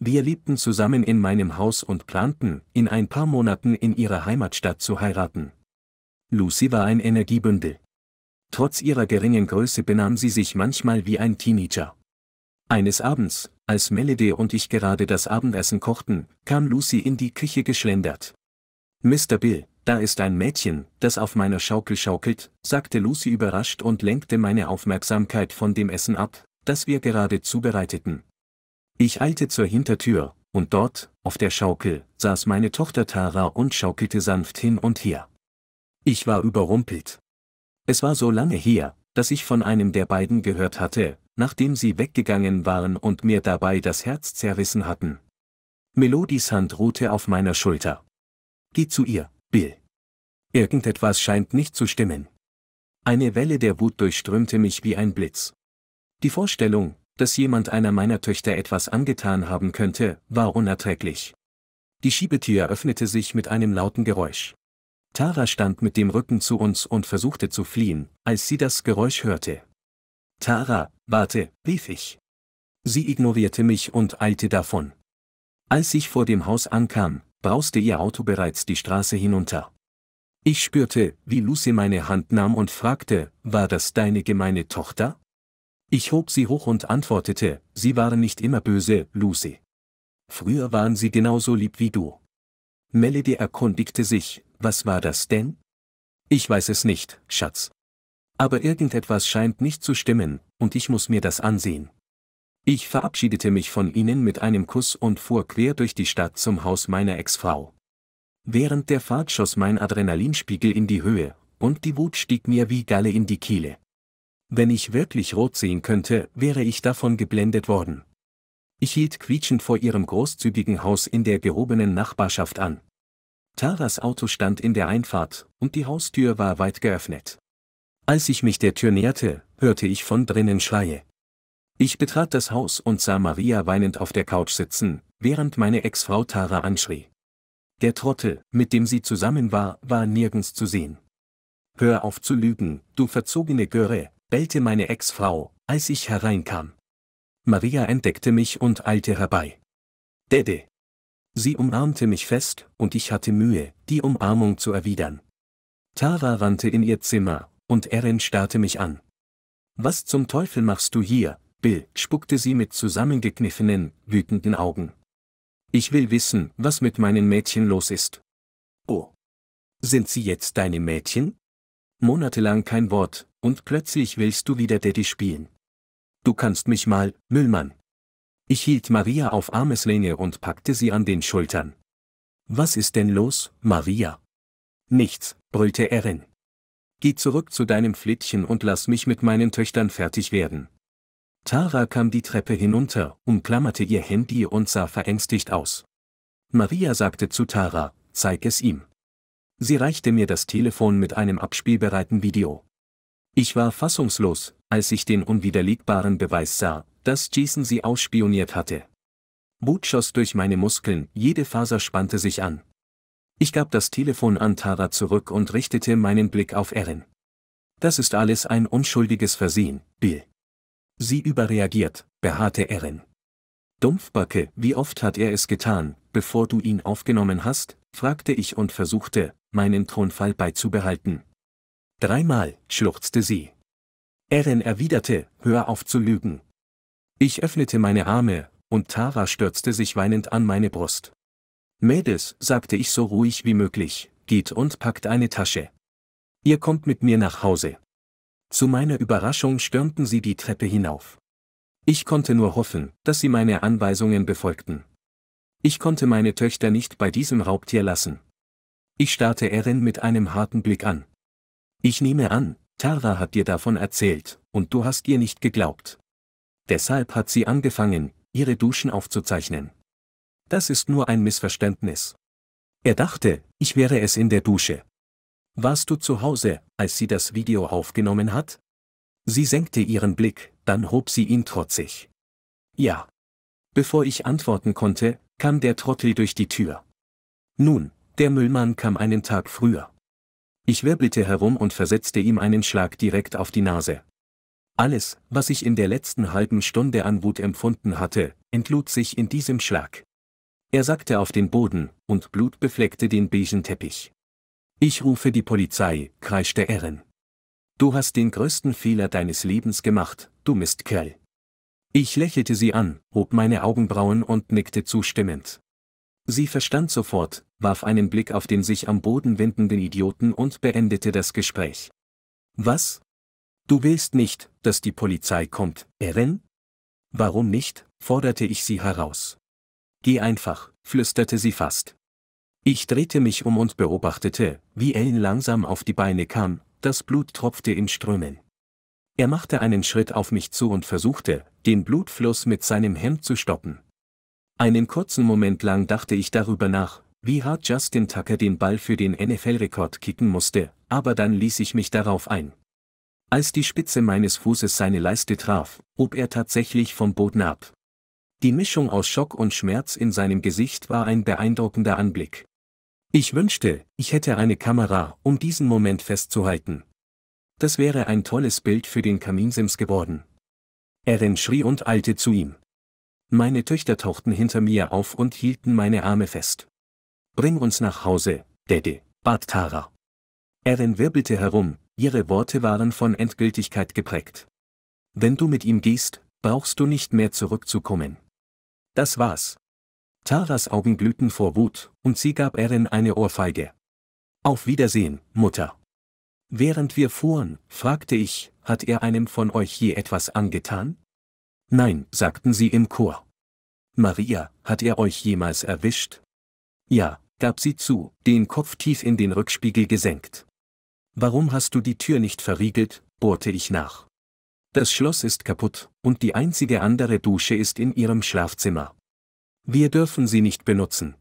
Wir lebten zusammen in meinem Haus und planten, in ein paar Monaten in ihrer Heimatstadt zu heiraten. Lucy war ein Energiebündel. Trotz ihrer geringen Größe benahm sie sich manchmal wie ein Teenager. Eines Abends, als Melody und ich gerade das Abendessen kochten, kam Lucy in die Küche geschlendert. Mr. Bill, da ist ein Mädchen, das auf meiner Schaukel schaukelt, sagte Lucy überrascht und lenkte meine Aufmerksamkeit von dem Essen ab, das wir gerade zubereiteten. Ich eilte zur Hintertür, und dort, auf der Schaukel, saß meine Tochter Tara und schaukelte sanft hin und her. Ich war überrumpelt. Es war so lange her, dass ich von einem der beiden gehört hatte, nachdem sie weggegangen waren und mir dabei das Herz zerrissen hatten. Melodies Hand ruhte auf meiner Schulter. Geh zu ihr, Bill. Irgendetwas scheint nicht zu stimmen. Eine Welle der Wut durchströmte mich wie ein Blitz. Die Vorstellung, dass jemand einer meiner Töchter etwas angetan haben könnte, war unerträglich. Die Schiebetür öffnete sich mit einem lauten Geräusch. Tara stand mit dem Rücken zu uns und versuchte zu fliehen, als sie das Geräusch hörte. Tara, warte, rief ich. Sie ignorierte mich und eilte davon. Als ich vor dem Haus ankam, brauste ihr Auto bereits die Straße hinunter. Ich spürte, wie Lucy meine Hand nahm und fragte, war das deine gemeine Tochter? Ich hob sie hoch und antwortete, sie waren nicht immer böse, Lucy. Früher waren sie genauso lieb wie du. Melody erkundigte sich, was war das denn? Ich weiß es nicht, Schatz. Aber irgendetwas scheint nicht zu stimmen, und ich muss mir das ansehen. Ich verabschiedete mich von ihnen mit einem Kuss und fuhr quer durch die Stadt zum Haus meiner Ex-Frau. Während der Fahrt schoss mein Adrenalinspiegel in die Höhe, und die Wut stieg mir wie Galle in die Kehle. Wenn ich wirklich rot sehen könnte, wäre ich davon geblendet worden. Ich hielt quietschend vor ihrem großzügigen Haus in der gehobenen Nachbarschaft an. Taras Auto stand in der Einfahrt, und die Haustür war weit geöffnet. Als ich mich der Tür näherte, hörte ich von drinnen Schreie. Ich betrat das Haus und sah Maria weinend auf der Couch sitzen, während meine Ex-Frau Tara anschrie. Der Trottel, mit dem sie zusammen war, war nirgends zu sehen. Hör auf zu lügen, du verzogene Göre, bellte meine Ex-Frau, als ich hereinkam. Maria entdeckte mich und eilte herbei. Dede. Sie umarmte mich fest, und ich hatte Mühe, die Umarmung zu erwidern. Tara rannte in ihr Zimmer, und Erin starrte mich an. Was zum Teufel machst du hier, Bill, spuckte sie mit zusammengekniffenen, wütenden Augen. Ich will wissen, was mit meinen Mädchen los ist. Oh. Sind sie jetzt deine Mädchen? Monatelang kein Wort, und plötzlich willst du wieder Daddy spielen. Du kannst mich mal, Müllmann. Ich hielt Maria auf Armeslänge und packte sie an den Schultern. Was ist denn los, Maria? Nichts, brüllte Erin. Geh zurück zu deinem Flittchen und lass mich mit meinen Töchtern fertig werden. Tara kam die Treppe hinunter, umklammerte ihr Handy und sah verängstigt aus. Maria sagte zu Tara, zeig es ihm. Sie reichte mir das Telefon mit einem abspielbereiten Video. Ich war fassungslos, als ich den unwiderlegbaren Beweis sah, dass Jason sie ausspioniert hatte. Wut schoss durch meine Muskeln, jede Faser spannte sich an. Ich gab das Telefon an Tara zurück und richtete meinen Blick auf Erin. Das ist alles ein unschuldiges Versehen, Bill. Sie überreagiert, beharrte Erin. Dumpfbacke, wie oft hat er es getan, bevor du ihn aufgenommen hast? fragte ich und versuchte, meinen Thronfall beizubehalten. Dreimal, schluchzte sie. Erin erwiderte, hör auf zu lügen. Ich öffnete meine Arme, und Tara stürzte sich weinend an meine Brust. Mädels, sagte ich so ruhig wie möglich, geht und packt eine Tasche. Ihr kommt mit mir nach Hause. Zu meiner Überraschung stürmten sie die Treppe hinauf. Ich konnte nur hoffen, dass sie meine Anweisungen befolgten. Ich konnte meine Töchter nicht bei diesem Raubtier lassen. Ich starrte Erin mit einem harten Blick an. Ich nehme an, Tara hat dir davon erzählt, und du hast ihr nicht geglaubt. Deshalb hat sie angefangen, ihre Duschen aufzuzeichnen. Das ist nur ein Missverständnis. Er dachte, ich wäre es in der Dusche. Warst du zu Hause, als sie das Video aufgenommen hat? Sie senkte ihren Blick, dann hob sie ihn trotzig. Ja. Bevor ich antworten konnte, kam der Trottel durch die Tür. Nun, der Müllmann kam einen Tag früher. Ich wirbelte herum und versetzte ihm einen Schlag direkt auf die Nase. Alles, was ich in der letzten halben Stunde an Wut empfunden hatte, entlud sich in diesem Schlag. Er sackte auf den Boden, und Blut befleckte den beigen Teppich. Ich rufe die Polizei, kreischte Erin. Du hast den größten Fehler deines Lebens gemacht, du Mistkerl. Ich lächelte sie an, hob meine Augenbrauen und nickte zustimmend. Sie verstand sofort, warf einen Blick auf den sich am Boden windenden Idioten und beendete das Gespräch. Was? Du willst nicht, dass die Polizei kommt, Erin? Warum nicht? forderte ich sie heraus. Geh einfach, flüsterte sie fast. Ich drehte mich um und beobachtete, wie Ellen langsam auf die Beine kam, das Blut tropfte in Strömen. Er machte einen Schritt auf mich zu und versuchte, den Blutfluss mit seinem Hemd zu stoppen. Einen kurzen Moment lang dachte ich darüber nach, wie hart Justin Tucker den Ball für den NFL-Rekord kicken musste, aber dann ließ ich mich darauf ein. Als die Spitze meines Fußes seine Leiste traf, hob er tatsächlich vom Boden ab. Die Mischung aus Schock und Schmerz in seinem Gesicht war ein beeindruckender Anblick. Ich wünschte, ich hätte eine Kamera, um diesen Moment festzuhalten. Das wäre ein tolles Bild für den Kaminsims geworden. Erin schrie und eilte zu ihm. Meine Töchter tauchten hinter mir auf und hielten meine Arme fest. Bring uns nach Hause, Daddy, bat Tara. Erin wirbelte herum, ihre Worte waren von Endgültigkeit geprägt. Wenn du mit ihm gehst, brauchst du nicht mehr zurückzukommen. Das war's. Taras Augen glühten vor Wut, und sie gab Erin eine Ohrfeige. Auf Wiedersehen, Mutter. Während wir fuhren, fragte ich, hat er einem von euch je etwas angetan? Nein, sagten sie im Chor. Maria, hat er euch jemals erwischt? Ja, gab sie zu, den Kopf tief in den Rückspiegel gesenkt. Warum hast du die Tür nicht verriegelt, bohrte ich nach. Das Schloss ist kaputt, und die einzige andere Dusche ist in ihrem Schlafzimmer. Wir dürfen sie nicht benutzen.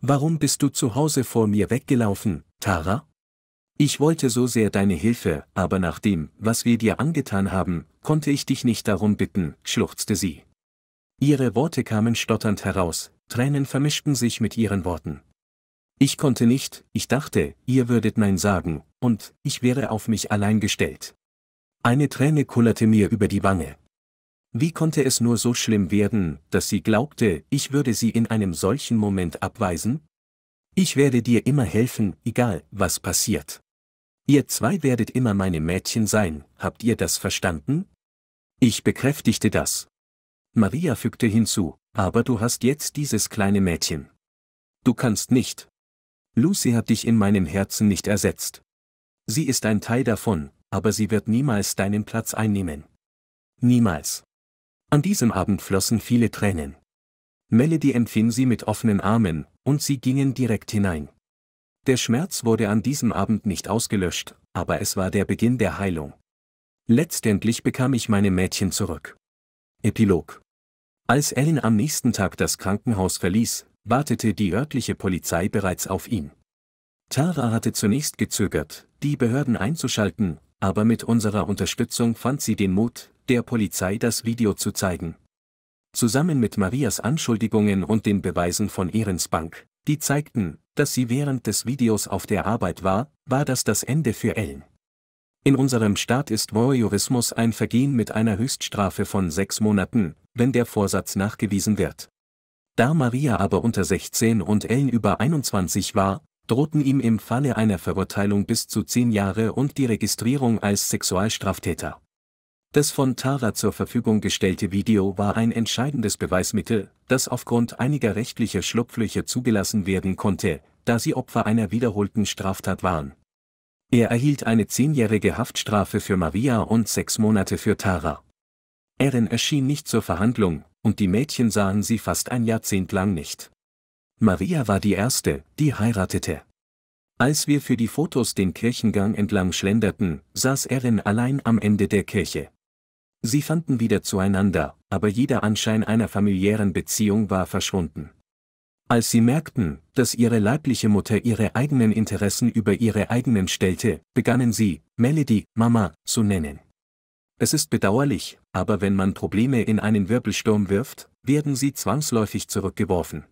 Warum bist du zu Hause vor mir weggelaufen, Tara? Ich wollte so sehr deine Hilfe, aber nach dem, was wir dir angetan haben, konnte ich dich nicht darum bitten, schluchzte sie. Ihre Worte kamen stotternd heraus, Tränen vermischten sich mit ihren Worten. Ich konnte nicht, ich dachte, ihr würdet Nein sagen, und ich wäre auf mich allein gestellt. Eine Träne kullerte mir über die Wange. Wie konnte es nur so schlimm werden, dass sie glaubte, ich würde sie in einem solchen Moment abweisen? Ich werde dir immer helfen, egal, was passiert. Ihr zwei werdet immer meine Mädchen sein, habt ihr das verstanden? Ich bekräftigte das. Maria fügte hinzu, aber du hast jetzt dieses kleine Mädchen. Du kannst nicht. Lucy hat dich in meinem Herzen nicht ersetzt. Sie ist ein Teil davon, aber sie wird niemals deinen Platz einnehmen. Niemals. An diesem Abend flossen viele Tränen. Melody empfing sie mit offenen Armen, und sie gingen direkt hinein. Der Schmerz wurde an diesem Abend nicht ausgelöscht, aber es war der Beginn der Heilung. Letztendlich bekam ich meine Mädchen zurück. Epilog. Als Ellen am nächsten Tag das Krankenhaus verließ, wartete die örtliche Polizei bereits auf ihn. Tara hatte zunächst gezögert, die Behörden einzuschalten, aber mit unserer Unterstützung fand sie den Mut, der Polizei das Video zu zeigen. Zusammen mit Marias Anschuldigungen und den Beweisen von Ehrens Bank, die zeigten, dass sie während des Videos auf der Arbeit war, war das das Ende für Ellen. In unserem Staat ist Voyeurismus ein Vergehen mit einer Höchststrafe von sechs Monaten, wenn der Vorsatz nachgewiesen wird. Da Maria aber unter 16 und Ellen über 21 war, drohten ihm im Falle einer Verurteilung bis zu zehn Jahre und die Registrierung als Sexualstraftäter. Das von Tara zur Verfügung gestellte Video war ein entscheidendes Beweismittel, das aufgrund einiger rechtlicher Schlupflöcher zugelassen werden konnte, da sie Opfer einer wiederholten Straftat waren. Er erhielt eine zehnjährige Haftstrafe für Maria und sechs Monate für Tara. Erin erschien nicht zur Verhandlung, und die Mädchen sahen sie fast ein Jahrzehnt lang nicht. Maria war die erste, die heiratete. Als wir für die Fotos den Kirchengang entlang schlenderten, saß Erin allein am Ende der Kirche. Sie fanden wieder zueinander, aber jeder Anschein einer familiären Beziehung war verschwunden. Als sie merkten, dass ihre leibliche Mutter ihre eigenen Interessen über ihre eigenen stellte, begannen sie, Melody, Mama, zu nennen. Es ist bedauerlich, aber wenn man Probleme in einen Wirbelsturm wirft, werden sie zwangsläufig zurückgeworfen.